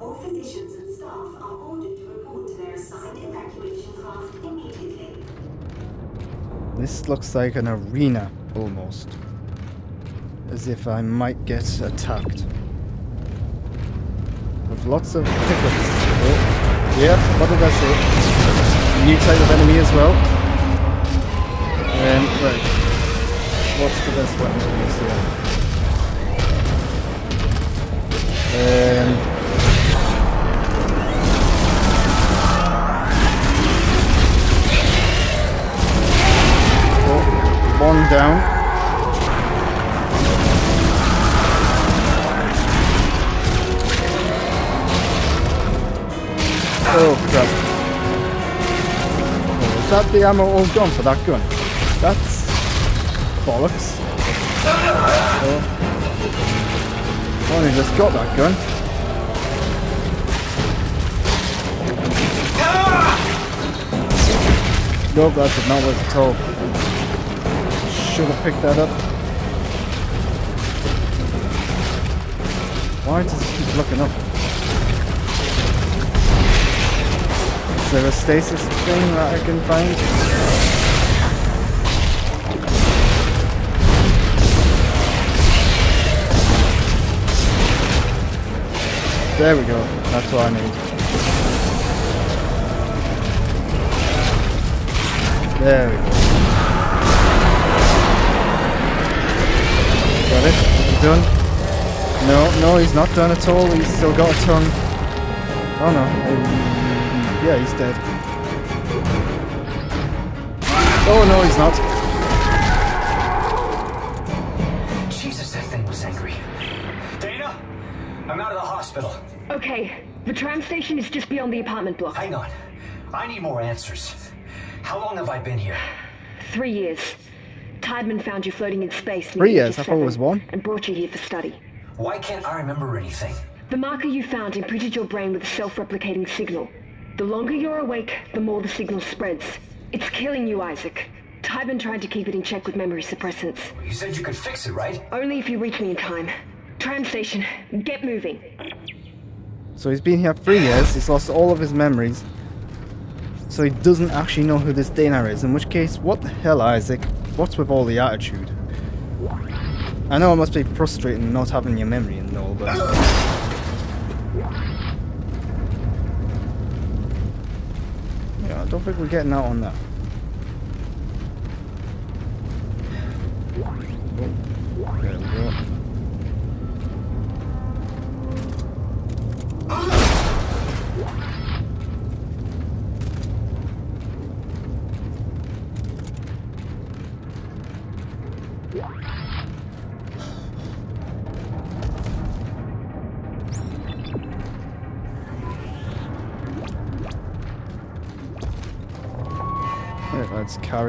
All physicians and staff are ordered to report to their assigned evacuation craft immediately. This looks like an arena, almost. As if I might get attacked. With lots of pickets. Oh, yeah, what did I say? New type of enemy as well. Um, right. What's the best weapon to use here? The ammo all gone for that gun? That's bollocks. Oh. Only just got that gun. Nope, that did not work at all. Should have picked that up. Why does it keep looking up? There a stasis thing that I can find? There we go. That's what I need. There we go. Got it? Is he done? No, no, he's not done at all. He's still got a tongue. Oh no. Yeah, he's dead. Oh no, he's not. Jesus, that thing was angry. Daina, I'm out of the hospital. Okay, the tram station is just beyond the apartment block. Hang on. I need more answers. How long have I been here? Three years. Tiedemann found you floating in space. Three years? Aegis I thought it was 7 one. And brought you here for study. Why can't I remember anything? The marker you found imprinted your brain with a self-replicating signal. The longer you're awake, the more the signal spreads. It's killing you, Isaac. Tiedemann tried to keep it in check with memory suppressants. You said you could fix it, right? Only if you reach me in time. Tram station, get moving. So he's been here three years, he's lost all of his memories. So he doesn't actually know who this Daina is, in which case, what the hell, Isaac? What's with all the attitude? I know it must be frustrating not having your memory and all, but... don't think we're getting out on that. There we go.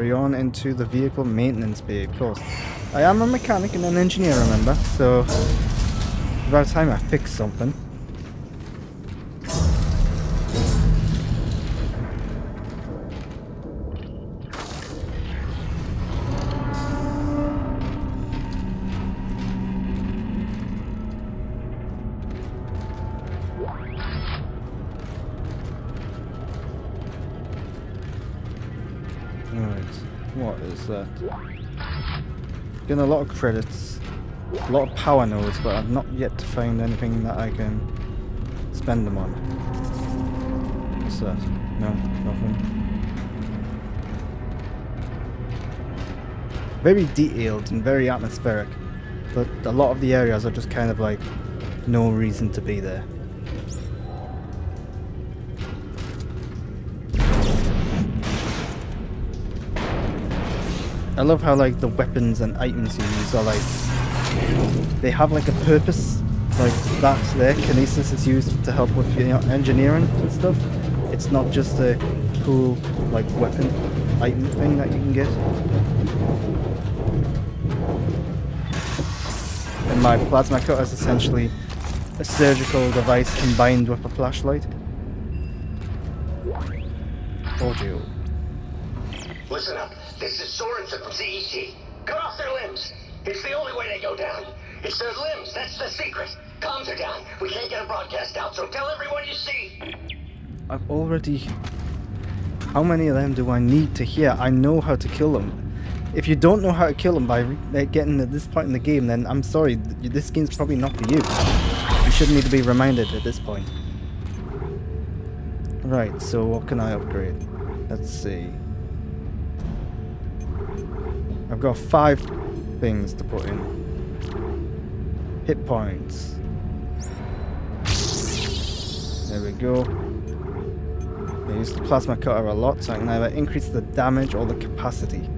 Carry on into the vehicle maintenance bay, of course. I am a mechanic and an engineer, remember, so about time I fix something. Getting a lot of credits, a lot of power nodes, but I've not yet to find anything that I can spend them on. What's that? No, nothing. Very detailed and very atmospheric, but a lot of the areas are just kind of like no reason to be there. I love how like the weapons and items you use are like they have like a purpose. Like that there, kinesis is used to help with you know, engineering and stuff. It's not just a cool like weapon item thing that you can get. And my plasma cutter is essentially a surgical device combined with a flashlight. Audio. Listen up. This is Sorensen from CEC. Cut off their limbs. It's the only way they go down. It's their limbs. That's the secret. Comms are down. We can't get a broadcast out, so tell everyone you see. I've already... How many of them do I need to hear? I know how to kill them. if you don't know how to kill them by getting at this point in the game, then I'm sorry, this game's probably not for you. You shouldn't need to be reminded at this point. Right, so what can I upgrade? Let's see. I've got five things to put in. Hit points. There we go. I use the plasma cutter a lot, so I can either increase the damage or the capacity.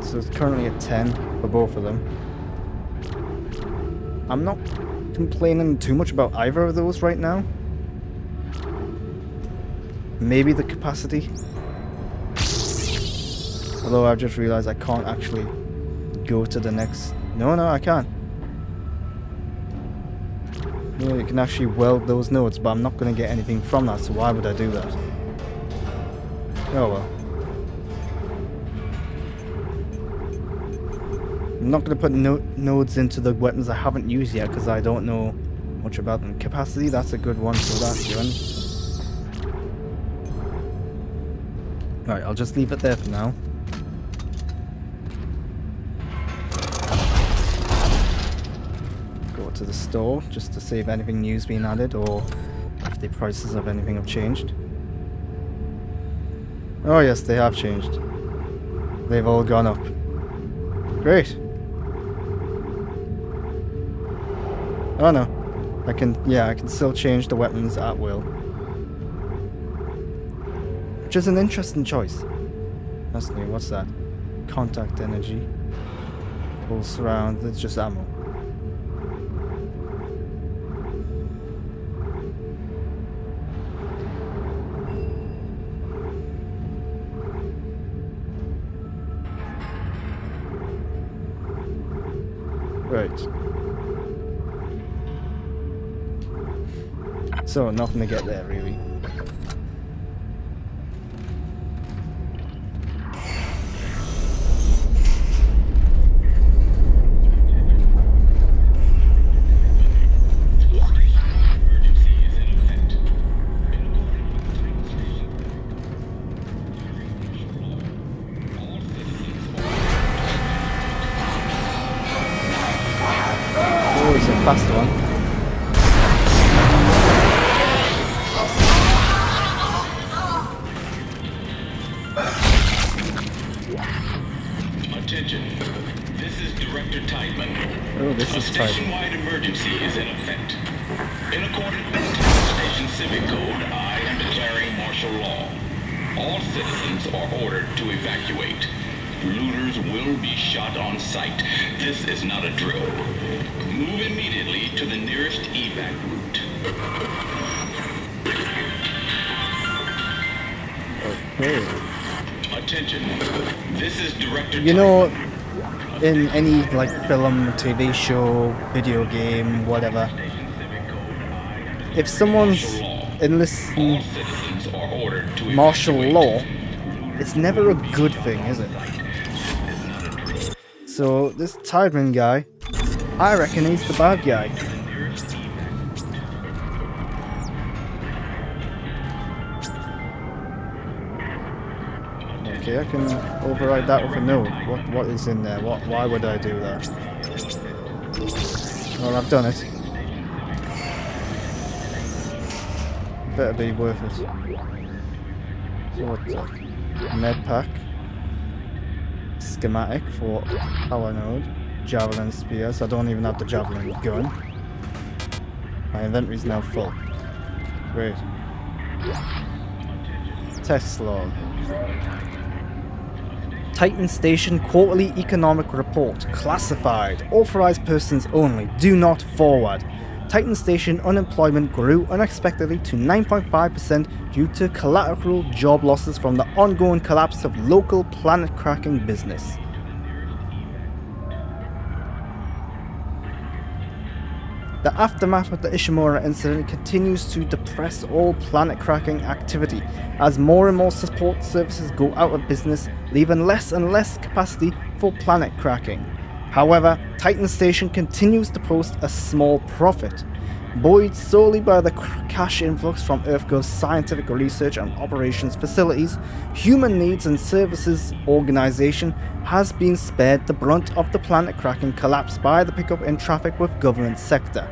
So it's currently at 10 for both of them. I'm not complaining too much about either of those right now. Maybe the capacity. Although I've just realized I can't actually go to the next... No, no, I can't. Yeah, you can actually weld those nodes, but I'm not going to get anything from that, so why would I do that? Oh well. I'm not going to put no nodes into the weapons I haven't used yet, because I don't know much about them. Capacity, that's a good one for that, Ewan. Alright, I'll just leave it there for now. To the store just to see if anything new's been added or if the prices of anything have changed. Oh yes, they have changed. They've all gone up. Great. Oh no. I can, yeah, I can still change the weapons at will. Which is an interesting choice. That's new, what's that? Contact energy. Pulse around, it's just ammo. So, nothing to get there, really. fast one. This is A statewide emergency is in effect. In accordance with Titan Station Civic Code, I am declaring martial law. All citizens are ordered to evacuate. Looters will be shot on sight. This is not a drill. Move immediately to the nearest evac route. Okay. Attention. This is Director You know, in any like film, TV show, video game, whatever, if someone's enlisting martial law, it's never a good thing, is it? So this Tiedemann guy, I reckon he's the bad guy. I can override that with a note. What what is in there? What why would I do that? Well I've done it. Better be worth it. So what's that? Uh, med pack. Schematic for power node. Javelin spears. I don't even have the javelin gun. My inventory is now full. Great. Test log. Titan Station Quarterly Economic Report. Classified. Authorized persons only. Do not forward. Titan Station unemployment grew unexpectedly to 9.5% due to collateral job losses from the ongoing collapse of local planet cracking business. The aftermath of the Ishimura incident continues to depress all planet cracking activity as more and more support services go out of business, leaving less and less capacity for planet cracking. However, Titan Station continues to post a small profit. Buoyed solely by the cash influx from EarthGov's scientific research and operations facilities, Human Needs and Services Organization has been spared the brunt of the planet cracking collapse by the pickup in traffic with government sector.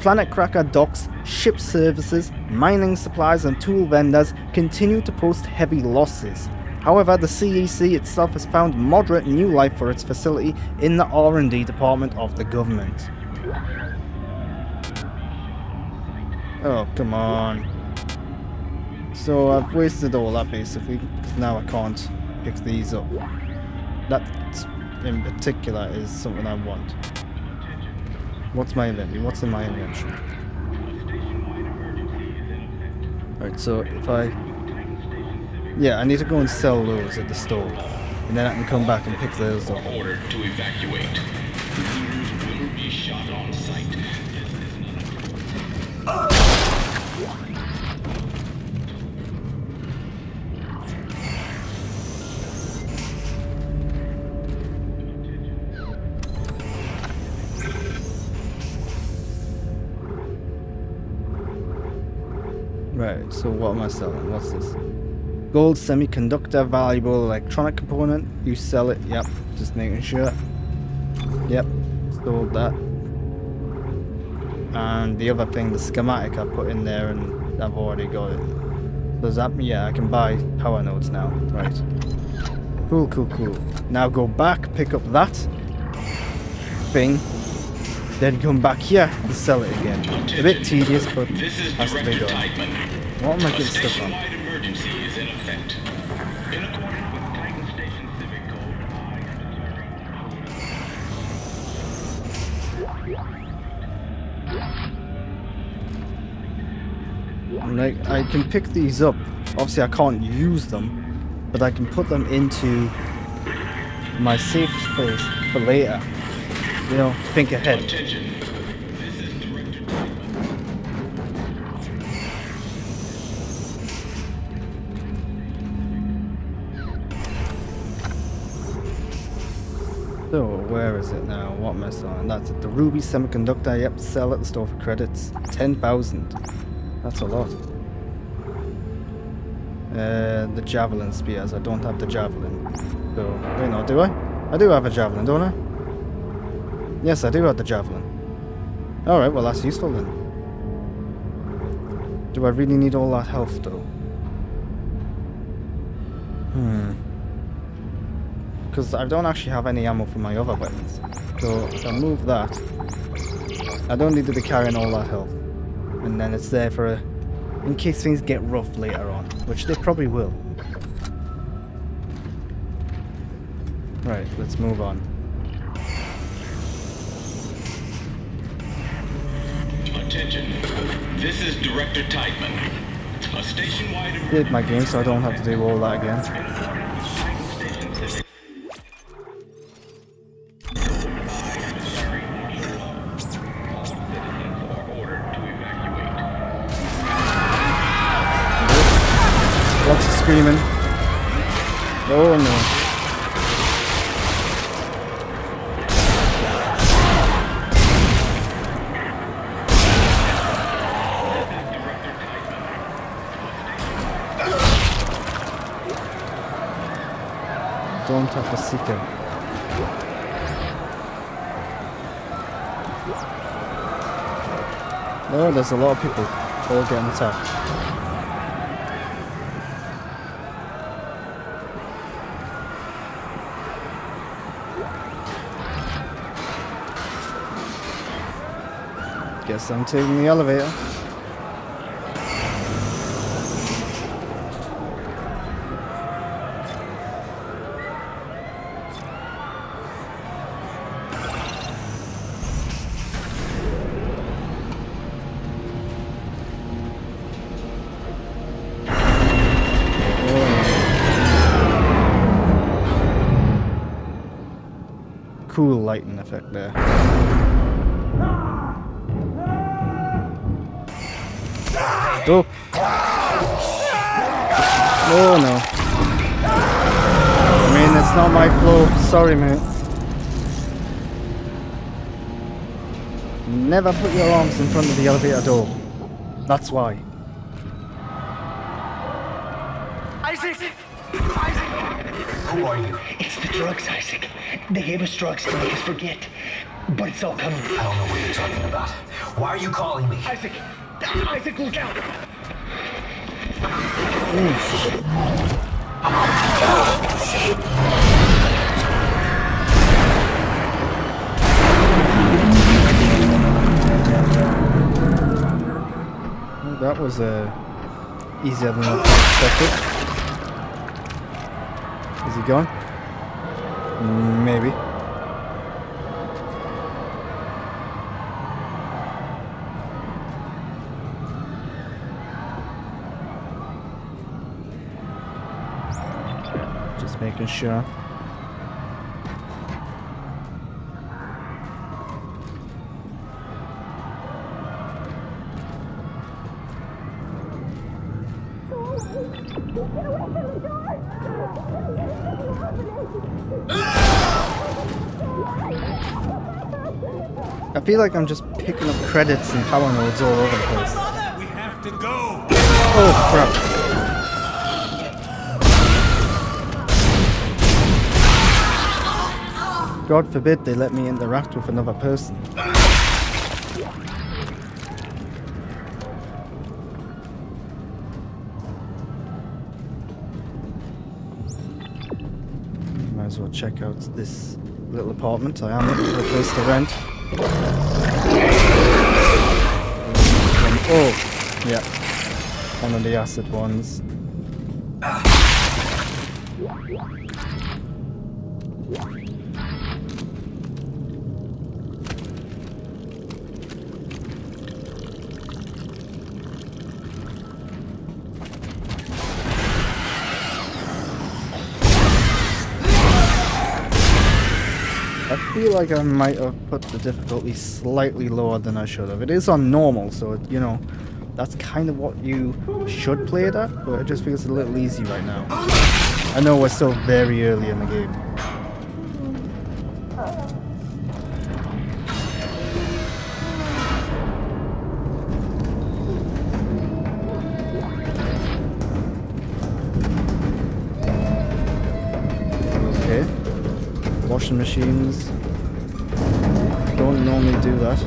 Planet Cracker docks, ship services, mining supplies and tool vendors continue to post heavy losses. However, the CEC itself has found moderate new life for its facility in the R&D department of the government. Oh, come on. So I've wasted all that basically, because now I can't pick these up. That in particular is something I want. What's my inventory? What's in my inventory? Alright, so if I... Yeah, I need to go and sell those at the store. And then I can come back and pick those up. Ordered to evacuate. Will be shot on sight. Right, so what am I selling? What's this? Gold semiconductor, valuable electronic component. You sell it. Yep, just making sure. Yep, sold that. And the other thing, the schematic I put in there and I've already got it. Does that mean, yeah, I can buy power nodes now. Right. Cool, cool, cool. Now go back, pick up that thing, then come back here and sell it again. A bit tedious, but has to be done. What am I getting stuff on? station-wide emergency is in effect. In accordance with Titan Station Civic Code, I Like, I can pick these up. Obviously, I can't use them, but I can put them into my safe space for later. You know, think ahead. So, where is it now? What am I selling? That's it. The Ruby Semiconductor. Yep, sell at the store for credits. 10,000. That's a lot. Uh, the Javelin Spears. I don't have the Javelin. So, wait, no, do I? I do have a Javelin, don't I? Yes, I do have the Javelin. Alright, well, that's useful then. Do I really need all that health, though? Hmm. Because I don't actually have any ammo for my other weapons. So if I move that, I don't need to be carrying all that health. And then it's there for a, in case things get rough later on, which they probably will. Right, let's move on. This is Director Tiedemann. A station-wide. Did my game so I don't have to do all that again. Don't have. Oh, there's a lot of people all getting attacked. Guess I'm taking the elevator. Effect there. Oh. No. I mean, it's not my flow. Sorry, mate. Never put your arms in front of the elevator door. That's why. Who are you? It's the drugs, Isaac. They gave us drugs to make us forget. But it's all coming. I don't know what you're talking about. Why are you calling me? Isaac! Isaac, look out! Well, that was uh, easier than I expected. Is he? Mm, Maybe. Just making sure. Feel like I'm just picking up credits and power nodes all over the place. We have to go! Oh crap. God forbid they let me interact with another person. Might as well check out this little apartment. I am looking for a place to rent. Oh, yeah. One of the acid ones. Feel like I might have put the difficulty slightly lower than I should have. It is on normal, so it, you know, that's kind of what you should play it at, but it just feels a little easy right now. I know we're still very early in the game. Okay. Washing machines. That.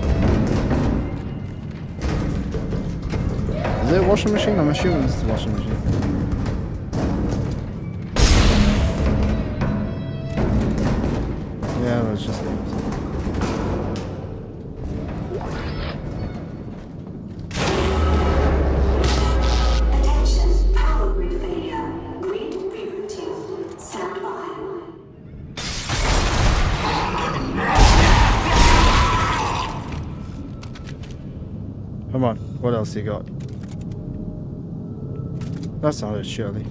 Is it a washing machine? I'm assuming it's a washing machine. Else you got? That's not it, surely.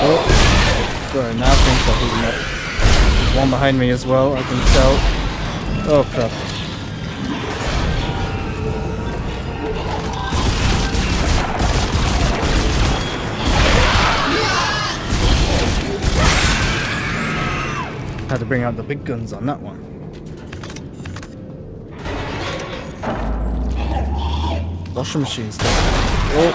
Oh, sorry, now things are heating up. There's one behind me as well, I can tell. Oh crap. Had to bring out the big guns on that one. Washing machine stuff. Oh.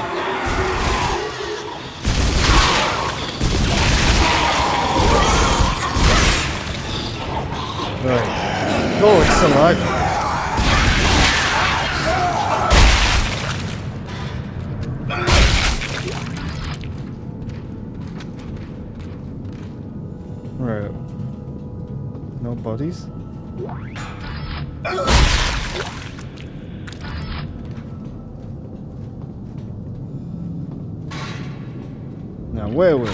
Right. Oh, it's alive. Bodies? Now, where were we?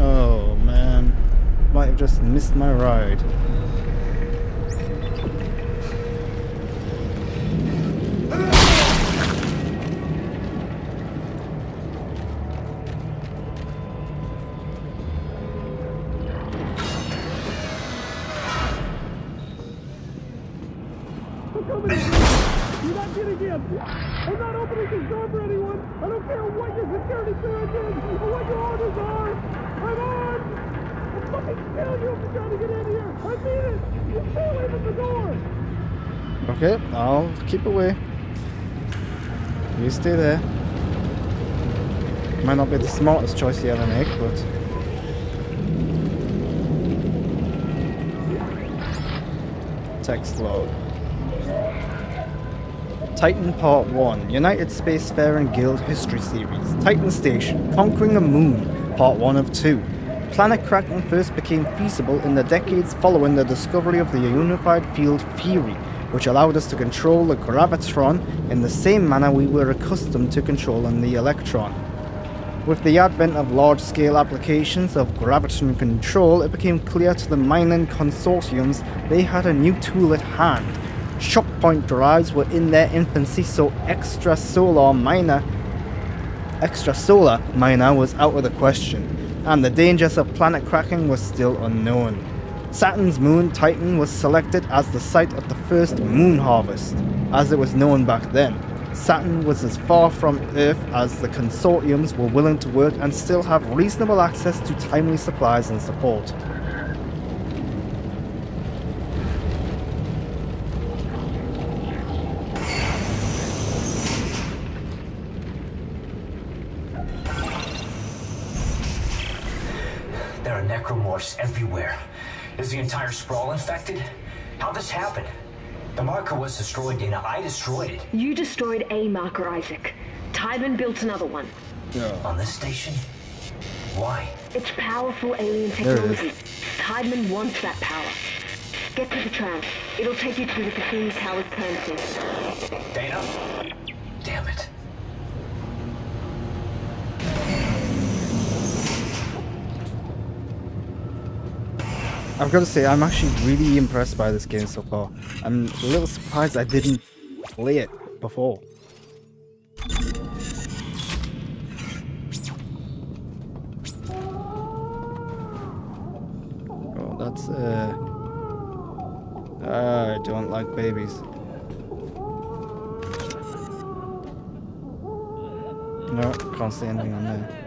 Oh, man. Might have just missed my ride. Keep away. You stay there. Might not be the smartest choice you ever make, but... Text log. Titan Part 1, United Spacefaring Guild History Series, Titan Station, Conquering a Moon, Part 1 of 2. Planet cracking first became feasible in the decades following the discovery of the unified field theory, which allowed us to control the graviton in the same manner we were accustomed to controlling the electron. With the advent of large-scale applications of graviton control, it became clear to the mining consortiums they had a new tool at hand. Shock point drives were in their infancy, so extrasolar miner extrasolar miner was out of the question, and the dangers of planet cracking were still unknown. Saturn's moon Titan was selected as the site of the first moon harvest, as it was known back then. Saturn was as far from Earth as the consortiums were willing to work and still have reasonable access to timely supplies and support. Sprawl infected? How this happened? The marker was destroyed, Daina. I destroyed it. You destroyed a marker, Isaac. Tiedemann built another one. On this station? Why? It's powerful alien There it is. technology. Tiedemann wants that power. Get to the tram. It'll take you to the Cassini Tower's premises. Daina? Damn it. I've got to say, I'm actually really impressed by this game so far. I'm a little surprised I didn't play it before. Oh, that's, uh... I don't like babies. No, can't see anything on there.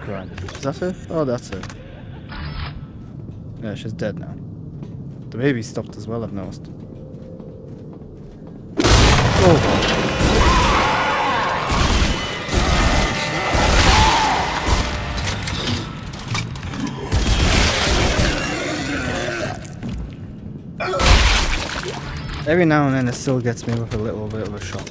Crying? Is that her? Oh, that's her. Yeah, she's dead now. The baby stopped as well, I've noticed. Oh. Every now and then it still gets me with a little bit of a shock.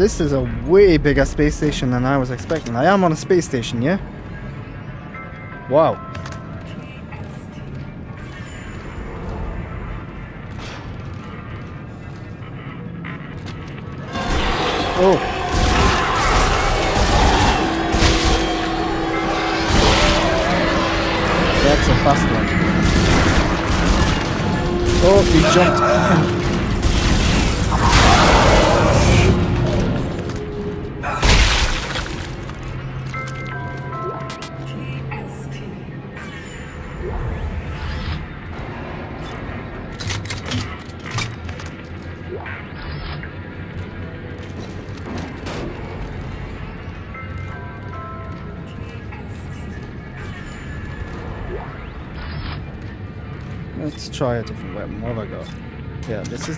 This is a way bigger space station than I was expecting. I am on a space station, yeah? Wow. Oh. That's a fast one. Oh, he jumped.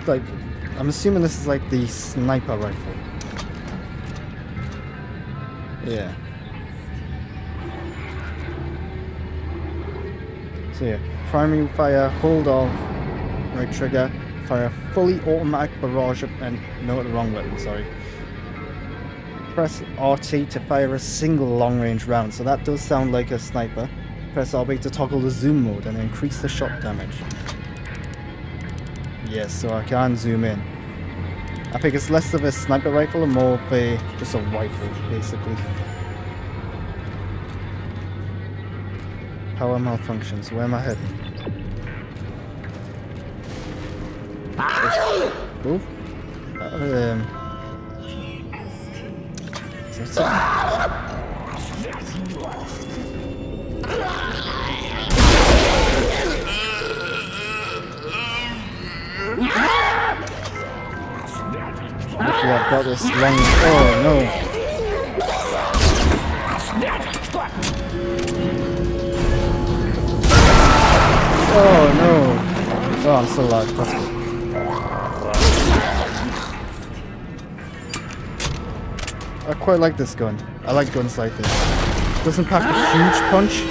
Like... I'm assuming this is like the sniper rifle. Yeah. So yeah, primary fire, hold off, right trigger, fire fully automatic barrage of, and no, the wrong weapon, sorry. Press RT to fire a single long range round, so that does sound like a sniper. Press RB to toggle the zoom mode and increase the shot damage. Yes, so I can zoom in. I think it's less of a sniper rifle and more of a just a rifle, basically. Power malfunctions. Where am I heading? Oh. Um. Got this long. Oh no. Oh no. Oh, I'm still alive. That's good. I quite like this gun. I like guns like this. Doesn't pack a huge punch.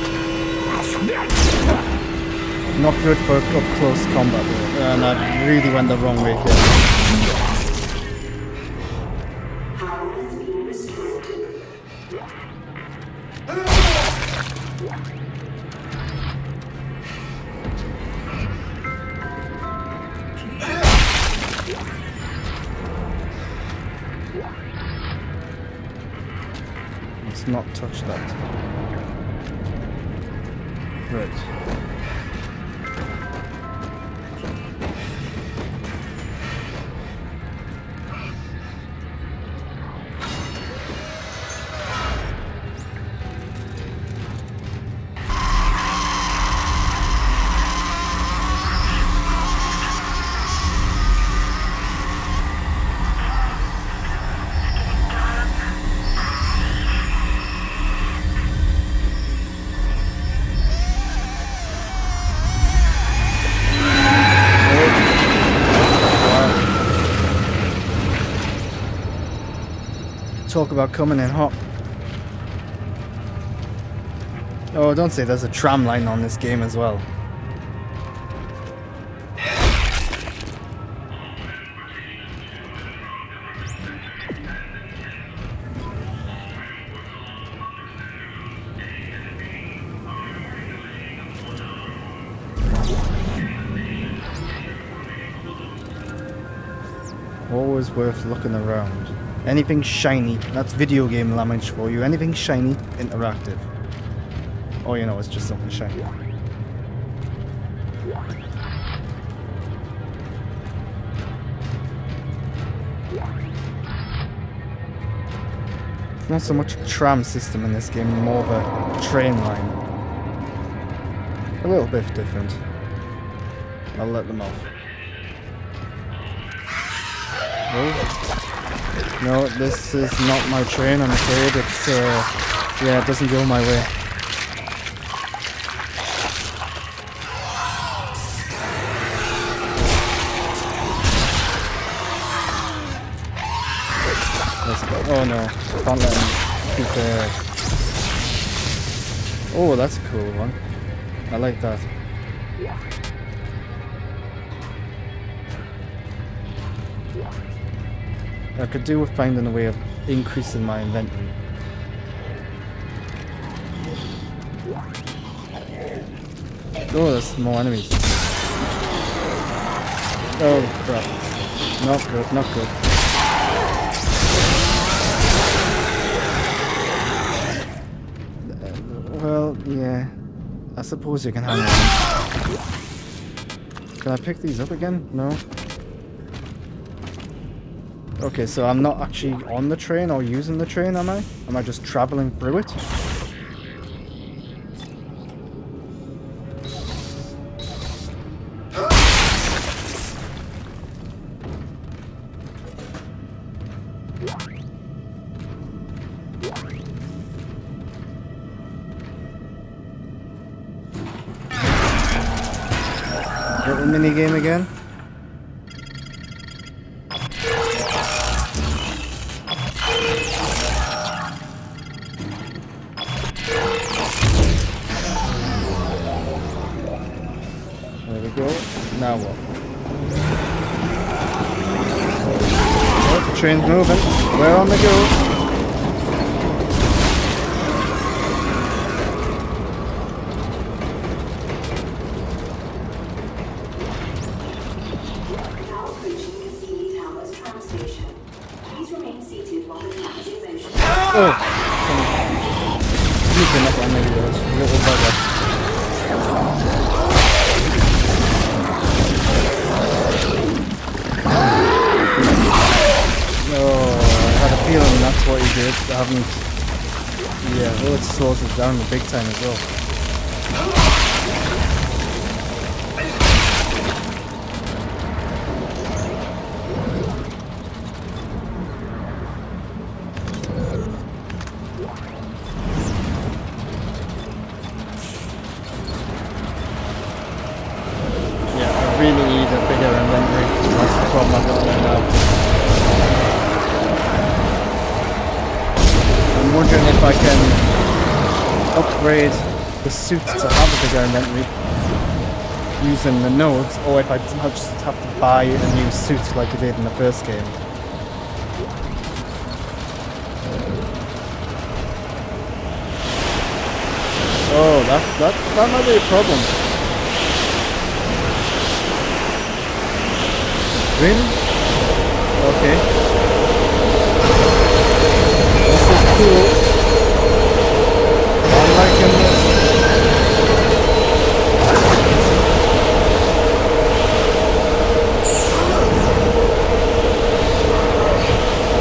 Not good for up close combat And I really went the wrong way here. Talk about coming in hot. Oh, don't say there's a tram line on this game as well. Always worth looking around. Anything shiny, that's video game language for you. Anything shiny, interactive. Oh, you know, it's just something shiny. Not so much a tram system in this game, more of a train line. A little bit different. I'll let them off. No, this is not my train, I'm afraid. It's, uh, yeah, it doesn't go my way. Oh no, can't let him keep there. Oh, that's a cool one. I like that. I could do with finding a way of increasing my inventory. Oh, there's more enemies. Oh, crap. Not good, not good. well, yeah. I suppose you can hang on. Can I pick these up again? No? Okay, so I'm not actually on the train or using the train, am I? Am I just traveling through it? Big time as well. Using the nodes, or if I just have to buy a new suit like I did in the first game. Oh, that that that might be a problem. Really? Okay. This is cool. I'm liking this.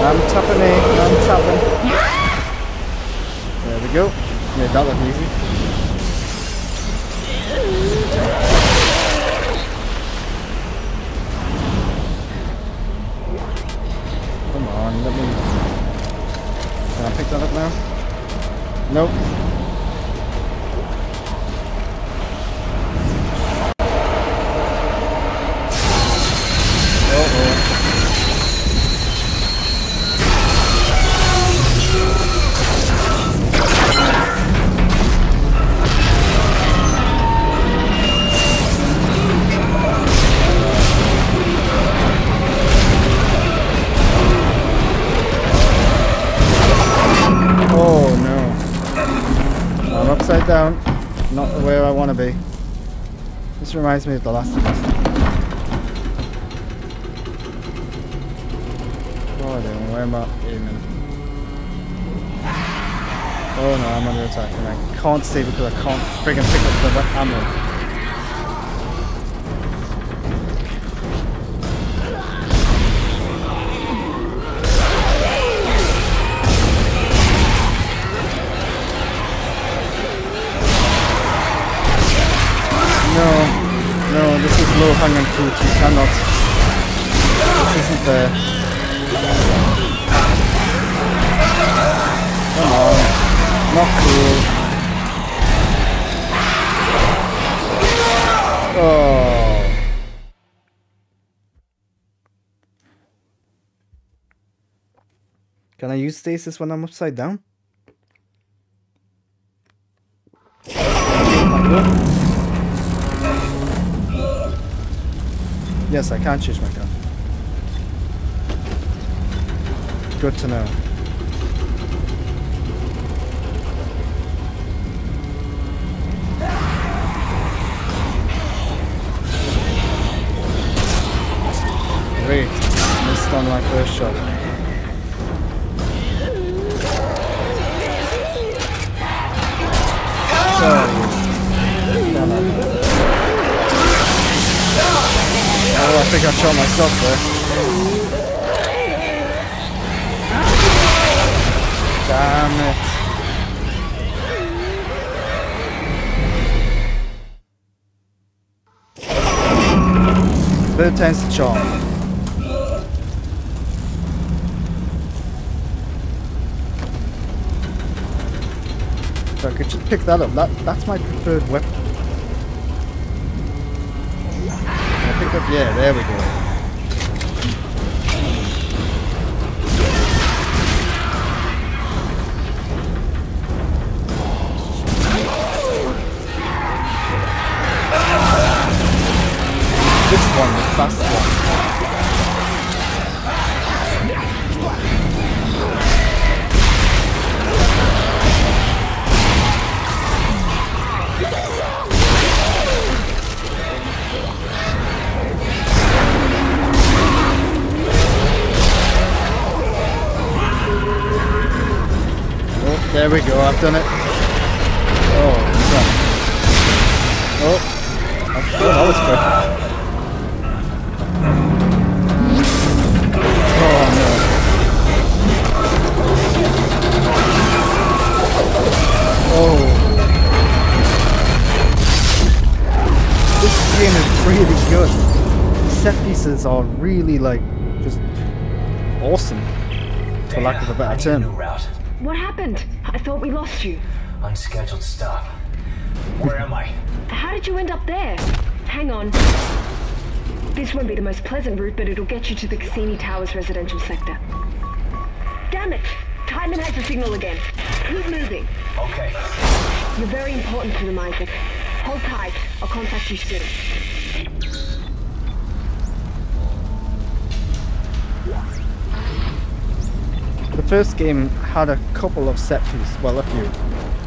I'm tapping I'm tapping. There we go. Made that look easy. Come on, let me. Can I pick that up now? Nope. Reminds me of The Last of Us. I doing? Where am I aiming? Oh no, I'm under attack and I can't see because I can't friggin' pick up the ammo. This. Come on. Not cool. Oh. Can I use stasis when I'm upside down? Yes, I can't change my gun. Good to know. Great. Missed on my first shot. Oh, I think I shot myself there. Damn it. The charm. So I could just pick that up. That that's my preferred weapon. I pick up yeah, there we go. Fast. Oh, there we go, I've done it. Oh, crap. Oh, oh, that was quick. Game is really good. Set pieces are really like just awesome, for lack of a better term. route. What happened? I thought we lost you. Unscheduled stop. Where am I? How did you end up there? Hang on. This won't be the most pleasant route, but it'll get you to the Cassini Towers residential sector. Damn it! Tiedemann has the signal again. Keep moving. Okay. You're very important to them, Isaac. Hold tight. I'll contact you soon. The first game had a couple of set pieces, well a few,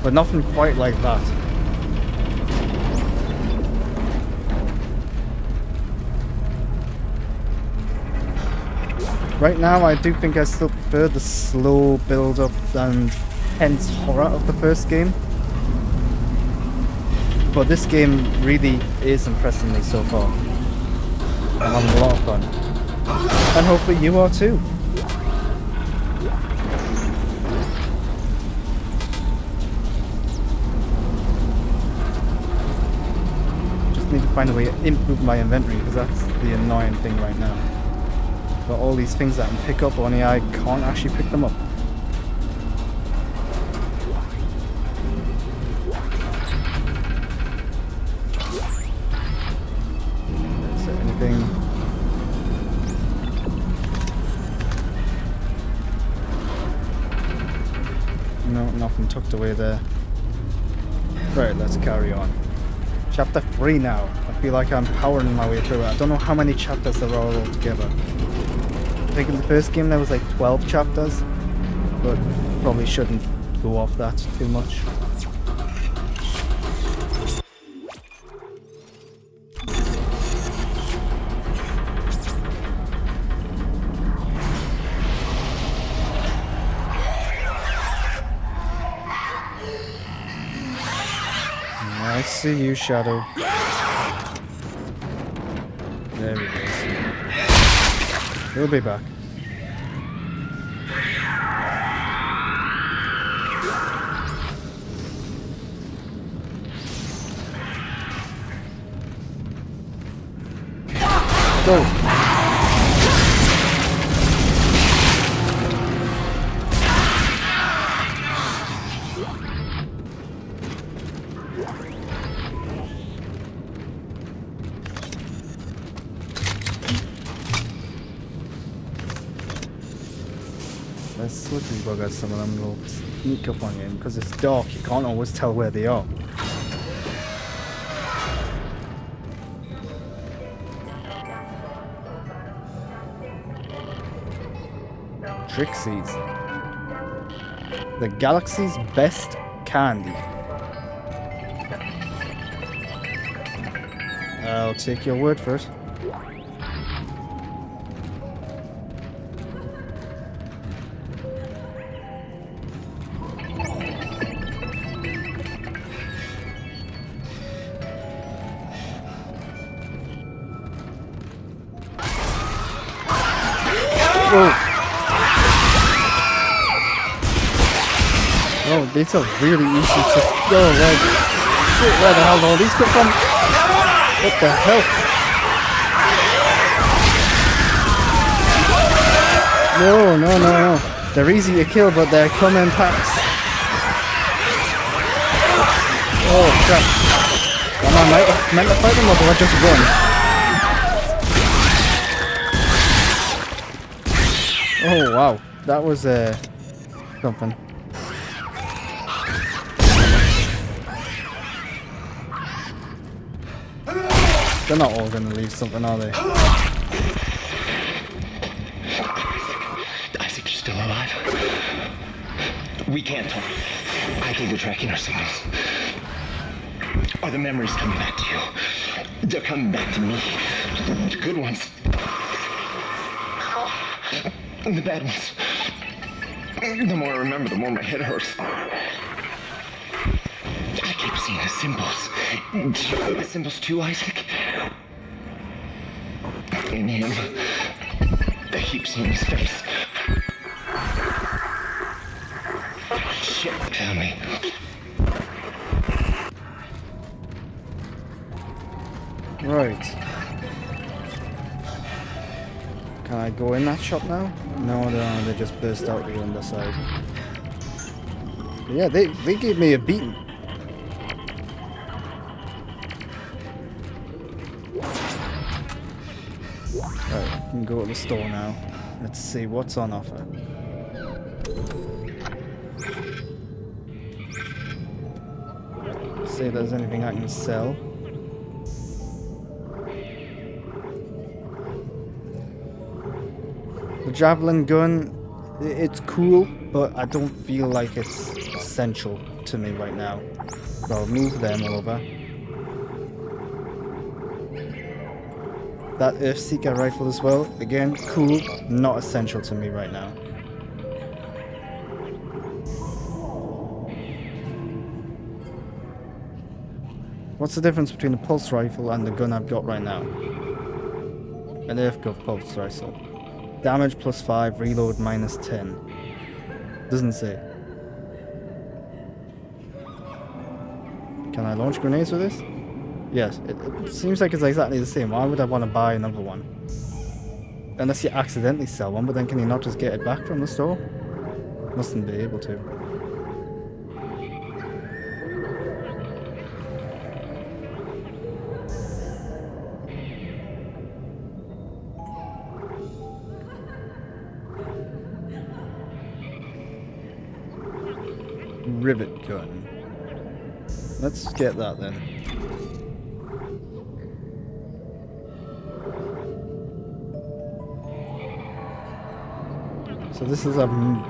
but nothing quite like that. Right now I do think I still prefer the slow build up and tense horror of the first game. But this game really is impressing me so far. I'm having a lot of fun. And hopefully you are too. Just need to find a way to improve my inventory because that's the annoying thing right now. Got all these things that I can pick up, only I can't actually pick them up. Away there. Right, let's carry on. Chapter 3 now. I feel like I'm powering my way through it. I don't know how many chapters there are altogether. I think in the first game there was like 12 chapters, but probably shouldn't go off that too much. See you, Shadow. There he goes. He'll be back. Go! Some of them will sneak up on you because it's dark you can't always tell where they are. Trixies. The galaxy's best candy. I'll take your word for it. These are really easy to go away. Shit, where the hell all these come from? What the hell? No, no, no, no. They're easy to kill, but they come in packs. Oh, crap. Am I meant, meant to fight them, or I just run? Oh, wow. That was, uh, something. They're not all gonna leave something, are they? Isaac, you're still alive? We can't talk. I think they're tracking our signals. Are the memories coming back to you? They're coming back to me. The good ones. And the bad ones. The more I remember, the more my head hurts. I keep seeing the symbols. The symbols too, Isaac. In him. I keep seeing his face. Shit, found me. Right. Can I go in that shop now? No, no, they just burst out the underside. Yeah, they, they gave me a beating. Go to the store now. Let's see what's on offer. See if there's anything I can sell. The javelin gun, it's cool, but I don't feel like it's essential to me right now. So I'll move them over. That Earthseeker rifle as well, again, cool, not essential to me right now. What's the difference between the pulse rifle and the gun I've got right now? An Earthgov pulse rifle. Damage plus 5, reload minus 10. Doesn't say. Can I launch grenades with this? Yes, it, it seems like it's exactly the same. Why would I want to buy another one? Unless you accidentally sell one, but then can you not just get it back from the store? Mustn't be able to. Rivet gun. Let's get that then. So this is a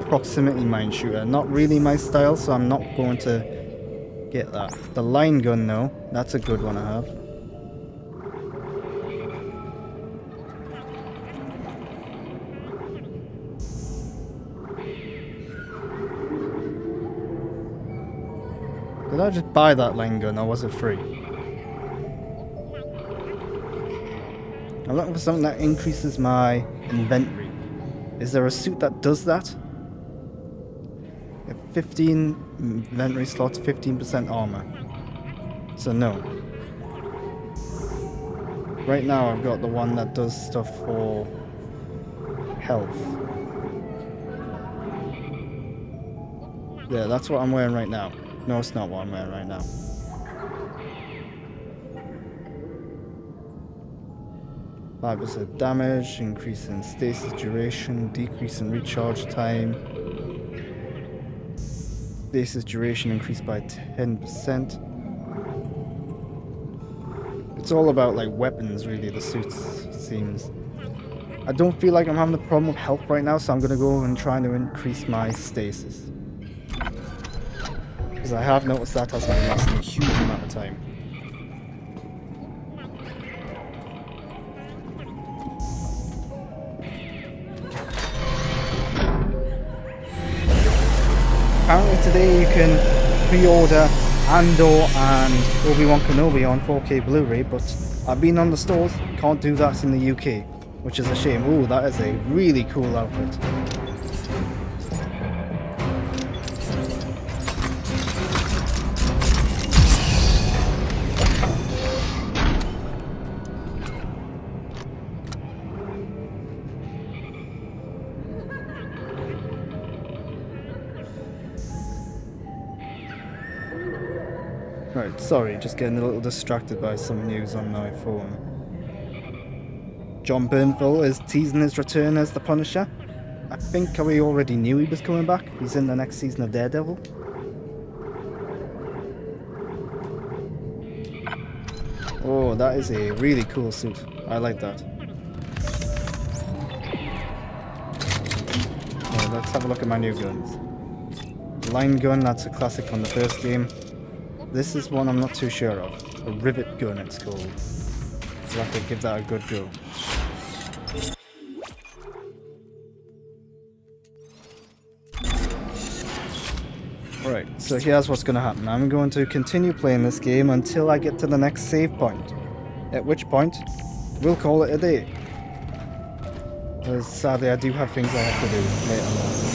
proximity mine shooter. Not really my style, so I'm not going to get that. The line gun though, that's a good one to have. Did I just buy that line gun or was it free? I'm looking for something that increases my inventory. Is there a suit that does that? 15 inventory slots, 15% armor. So no. Right now I've got the one that does stuff for health. Yeah, that's what I'm wearing right now. No, it's not what I'm wearing right now. Five percent damage, increase in stasis duration, decrease in recharge time. Stasis duration increased by ten percent. It's all about like weapons, really. The suits it seems. I don't feel like I'm having a problem with health right now, so I'm gonna go and try to increase my stasis. Because I have noticed that has been lasting a huge amount of time. Today you can pre-order Andor and Obi-Wan Kenobi on 4K Blu-ray, but I've been on the stores, can't do that in the UK, which is a shame. Ooh, that is a really cool outfit. Sorry, just getting a little distracted by some news on my phone. Jon Bernthal is teasing his return as the Punisher. I think we already knew he was coming back. He's in the next season of Daredevil. Oh, that is a really cool suit. I like that. Oh, let's have a look at my new guns. Line gun, that's a classic from the first game. This is one I'm not too sure of. A rivet gun, it's called. We'll have to give that a good go. Right, so here's what's going to happen. I'm going to continue playing this game until I get to the next save point. At which point, we'll call it a day. Because sadly I do have things I have to do later on.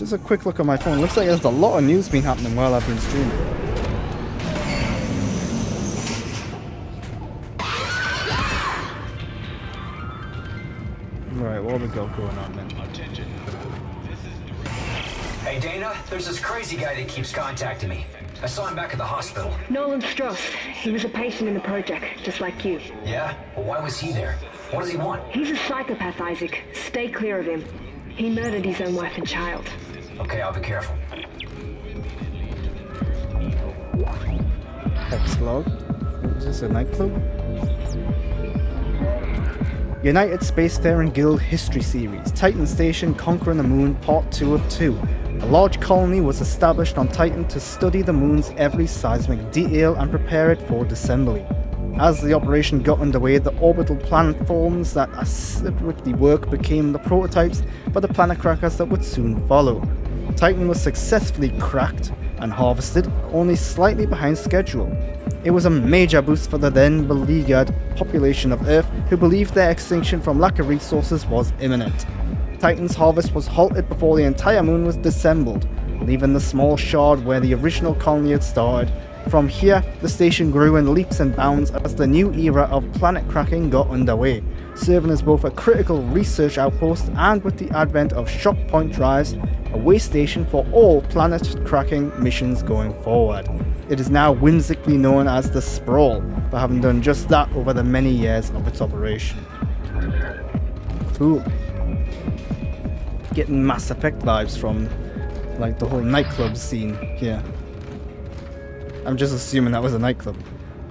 Just a quick look at my phone. Looks like there's a lot of news been happening while I've been streaming. Right, what we got going on then? Hey, Daina, there's this crazy guy that keeps contacting me. I saw him back at the hospital. Nolan Stross. He was a patient in the project, just like you. Yeah? Well, why was he there? What does he want? He's a psychopath, Isaac. Stay clear of him. He murdered his own wife and child. Okay, I'll be careful. Text log. Is this a nightclub? United Spacefaring Guild History Series, Titan Station Conquering the Moon Part 2 of 2. A large colony was established on Titan to study the moon's every seismic detail and prepare it for disassembly. As the operation got underway, the orbital platforms that assisted with the work became the prototypes for the planet crackers that would soon follow. Titan was successfully cracked and harvested, only slightly behind schedule. It was a major boost for the then beleaguered population of Earth who believed their extinction from lack of resources was imminent. Titan's harvest was halted before the entire moon was disassembled, leaving the small shard where the original colony had started. From here, the station grew in leaps and bounds as the new era of planet cracking got underway, serving as both a critical research outpost and with the advent of shock point drives, a way station for all planet cracking missions going forward. It is now whimsically known as the Sprawl, for having done just that over the many years of its operation. Cool. Getting Mass Effect vibes from like the whole nightclub scene here. I'm just assuming that was a nightclub.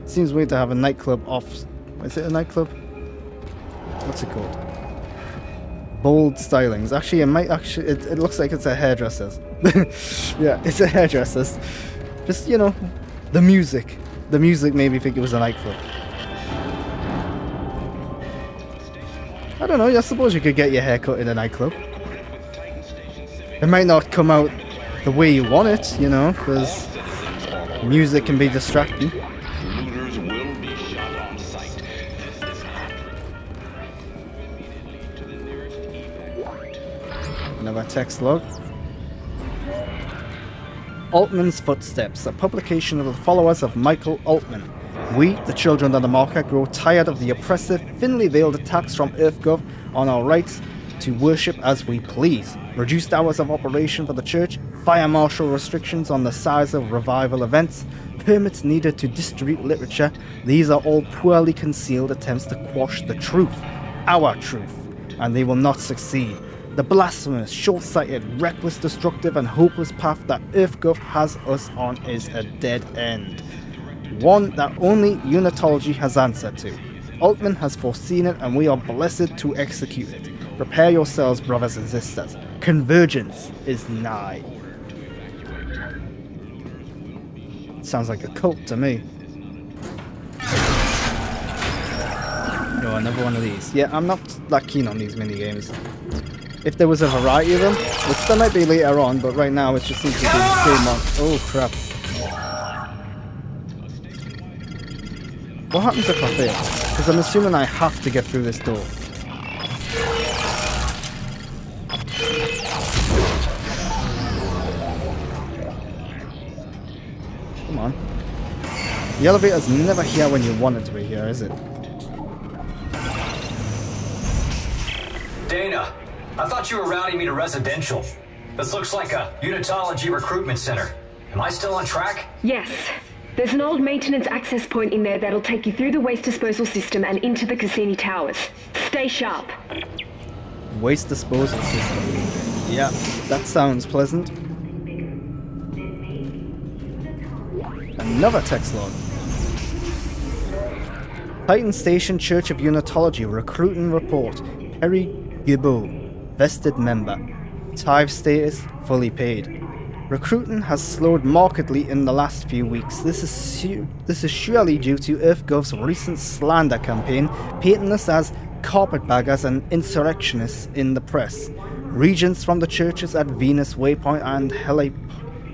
Seems weird to have a nightclub off. Is it a nightclub? What's it called? Bold stylings. Actually, it might actually. It, it looks like it's a hairdresser's. *laughs* yeah, it's a hairdresser's. Just you know, the music. The music made me think it was a nightclub. I don't know. I suppose you could get your hair cut in a nightclub. It might not come out the way you want it, you know, because music can be distracting. Text log. Altman's Footsteps, a publication of the followers of Michael Altman. We, the children of the marker, grow tired of the oppressive, thinly veiled attacks from EarthGov on our rights to worship as we please. Reduced hours of operation for the church, fire marshal restrictions on the size of revival events, permits needed to distribute literature, these are all poorly concealed attempts to quash the truth, our truth, and they will not succeed. The blasphemous, short sighted, reckless, destructive, and hopeless path that EarthGov has us on is a dead end. One that only Unitology has answered to. Altman has foreseen it, and we are blessed to execute it. Prepare yourselves, brothers and sisters. Convergence is nigh. Sounds like a cult to me. No, another one of these. Yeah, I'm not that keen on these mini games. If there was a variety of them, which there might be later on, but right now it just seems to be the same one. Oh crap. What happens if I fail? Because I'm assuming I have to get through this door. Come on. The elevator's never here when you want it to be here, is it? Daina, I thought you were routing me to residential. This looks like a unitology recruitment center. Am I still on track? Yes. There's an old maintenance access point in there that'll take you through the waste disposal system and into the Cassini Towers. Stay sharp. Waste disposal system. Yeah, that sounds pleasant. another text log. Titan Station Church of Unitology recruiting report. Perry Gibbo, vested member. Tithe status fully paid. Recruiting has slowed markedly in the last few weeks. This is this is surely due to EarthGov's recent slander campaign, painting us as carpetbaggers and insurrectionists in the press. Regents from the churches at Venus Waypoint and Heli-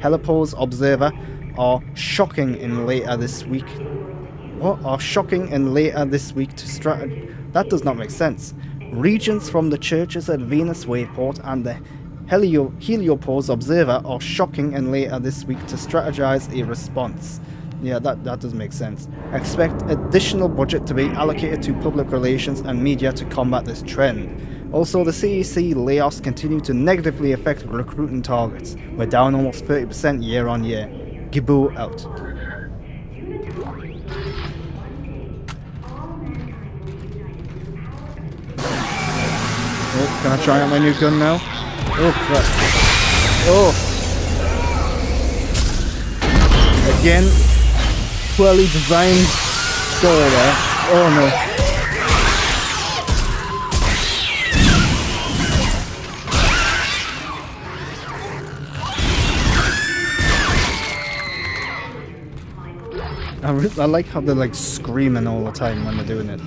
Helipose Observer are shocking in later this week. What are shocking in later this week to strat? That does not make sense. Regions from the churches at Venus Wayport and the Helio- Heliopause Observer are shocking and later this week to strategize a response. Yeah, that, that does make sense. Expect additional budget to be allocated to public relations and media to combat this trend. Also, the CEC layoffs continue to negatively affect recruiting targets. We're down almost 30% year on year. Gibu out. Can I try out my new gun now? Oh crap. Oh! Again, poorly designed door there. Oh no. I, I like how they're like screaming all the time when they're doing it.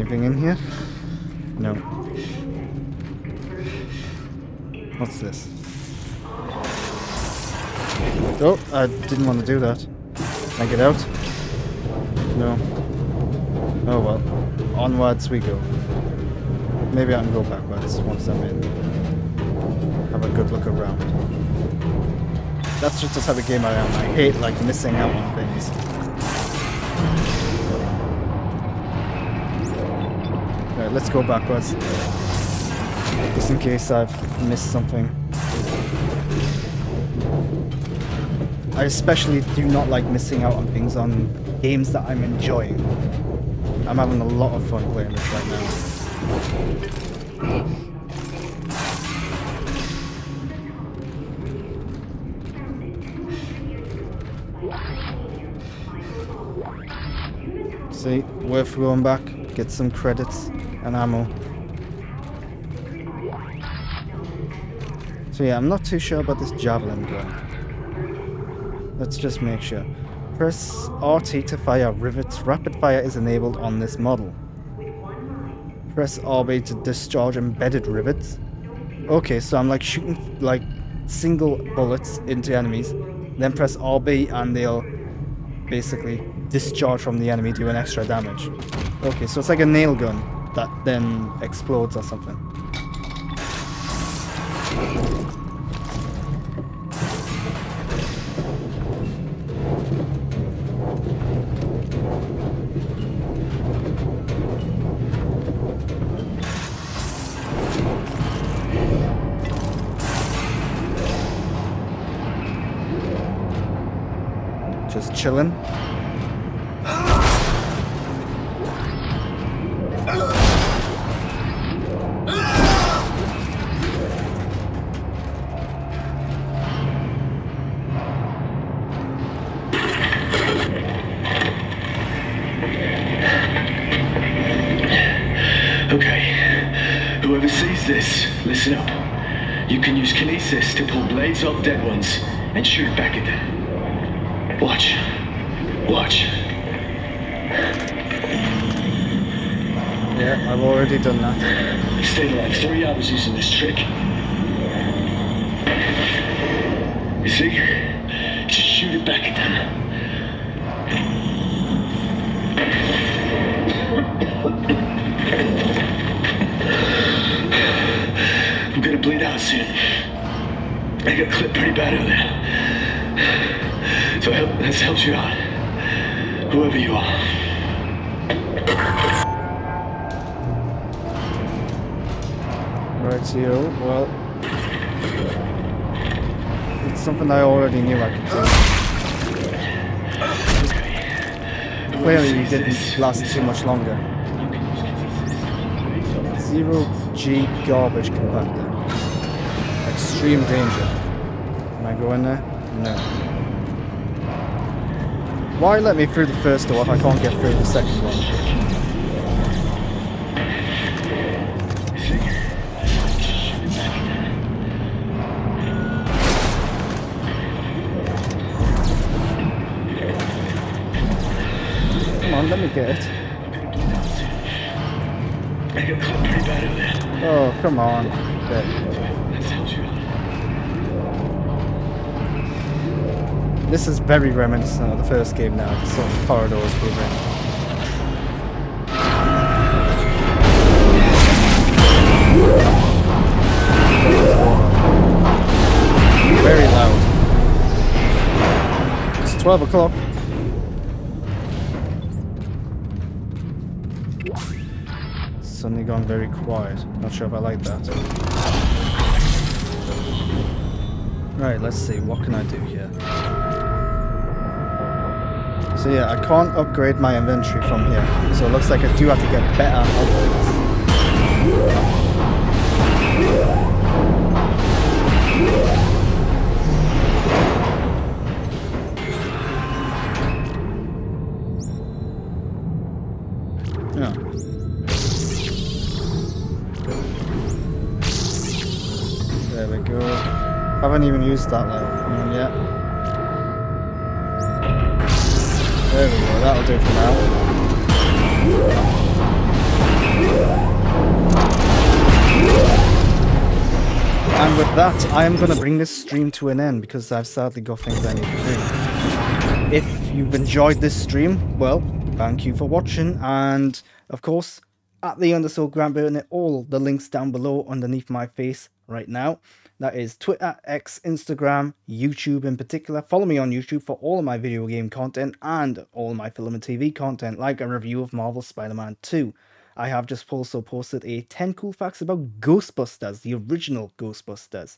Anything in here? No. What's this? Oh, I didn't want to do that. Can I get out? No. Oh well. Onwards we go. Maybe I can go backwards once I'm in. Have a good look around. That's just the type of game I am. I hate like missing out on things. Right, let's go backwards. Just in case I've missed something. I especially do not like missing out on things on games that I'm enjoying. I'm having a lot of fun playing this right now. See, worth going back, get some credits and ammo. So yeah, I'm not too sure about this javelin gun. Let's just make sure. Press RT to fire rivets. Rapid fire is enabled on this model. Press RB to discharge embedded rivets. Okay, so I'm like shooting like single bullets into enemies. Then press RB and they'll basically discharge from the enemy doing extra damage. Okay, so it's like a nail gun that then explodes or something. Just chilling. To pull blades off dead ones and shoot back at them. Watch. Watch. Yeah, I've already done that. Stayed like three hours using this trick. You see? Just shoot it back at them. I'm gonna bleed out soon. I got clipped pretty bad earlier. So I hope this helps you out. Whoever you are. Right. Well, it's something I already knew I could do. Clearly, you didn't last too much longer. Zero G garbage compactor. Extreme danger. I go in there? No. Why let me through the first door if I can't get through the second one? Come on, let me get it. Oh, come on. This is very reminiscent of the first game now, the sort of corridors we're in. Very loud. It's 12 o'clock. Suddenly gone very quiet. Not sure if I like that. Right, let's see. What can I do here? So yeah, I can't upgrade my inventory from here. So it looks like I do have to get better outfits. Yeah. There we go. Haven't even used that level that'll do for now. And with that, I am going to bring this stream to an end because I've sadly got things I need to do. If you've enjoyed this stream, well, thank you for watching. And of course, at the underscore Grant Burton, all the links down below underneath my face right now. That is Twitter, X, Instagram, YouTube in particular. Follow me on YouTube for all of my video game content and all my film and TV content, like a review of Marvel Spider-Man 2. I have just also posted a 10 cool facts about Ghostbusters, the original Ghostbusters,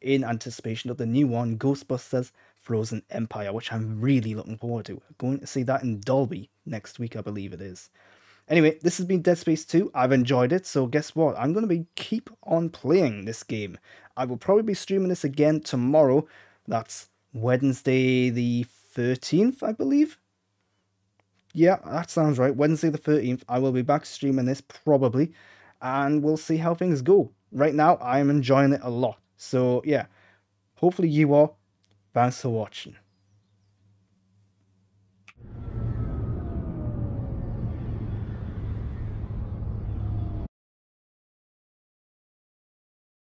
in anticipation of the new one, Ghostbusters Frozen Empire, which I'm really looking forward to. Going to see that in Dolby next week, I believe it is. Anyway, this has been Dead Space 2. I've enjoyed it, so guess what? I'm going to be keep on playing this game. I will probably be streaming this again tomorrow. That's Wednesday the 13th, I believe. Yeah, that sounds right. Wednesday the 13th. I will be back streaming this probably, and we'll see how things go. Right now, I am enjoying it a lot. So, yeah, hopefully you are. Thanks for watching.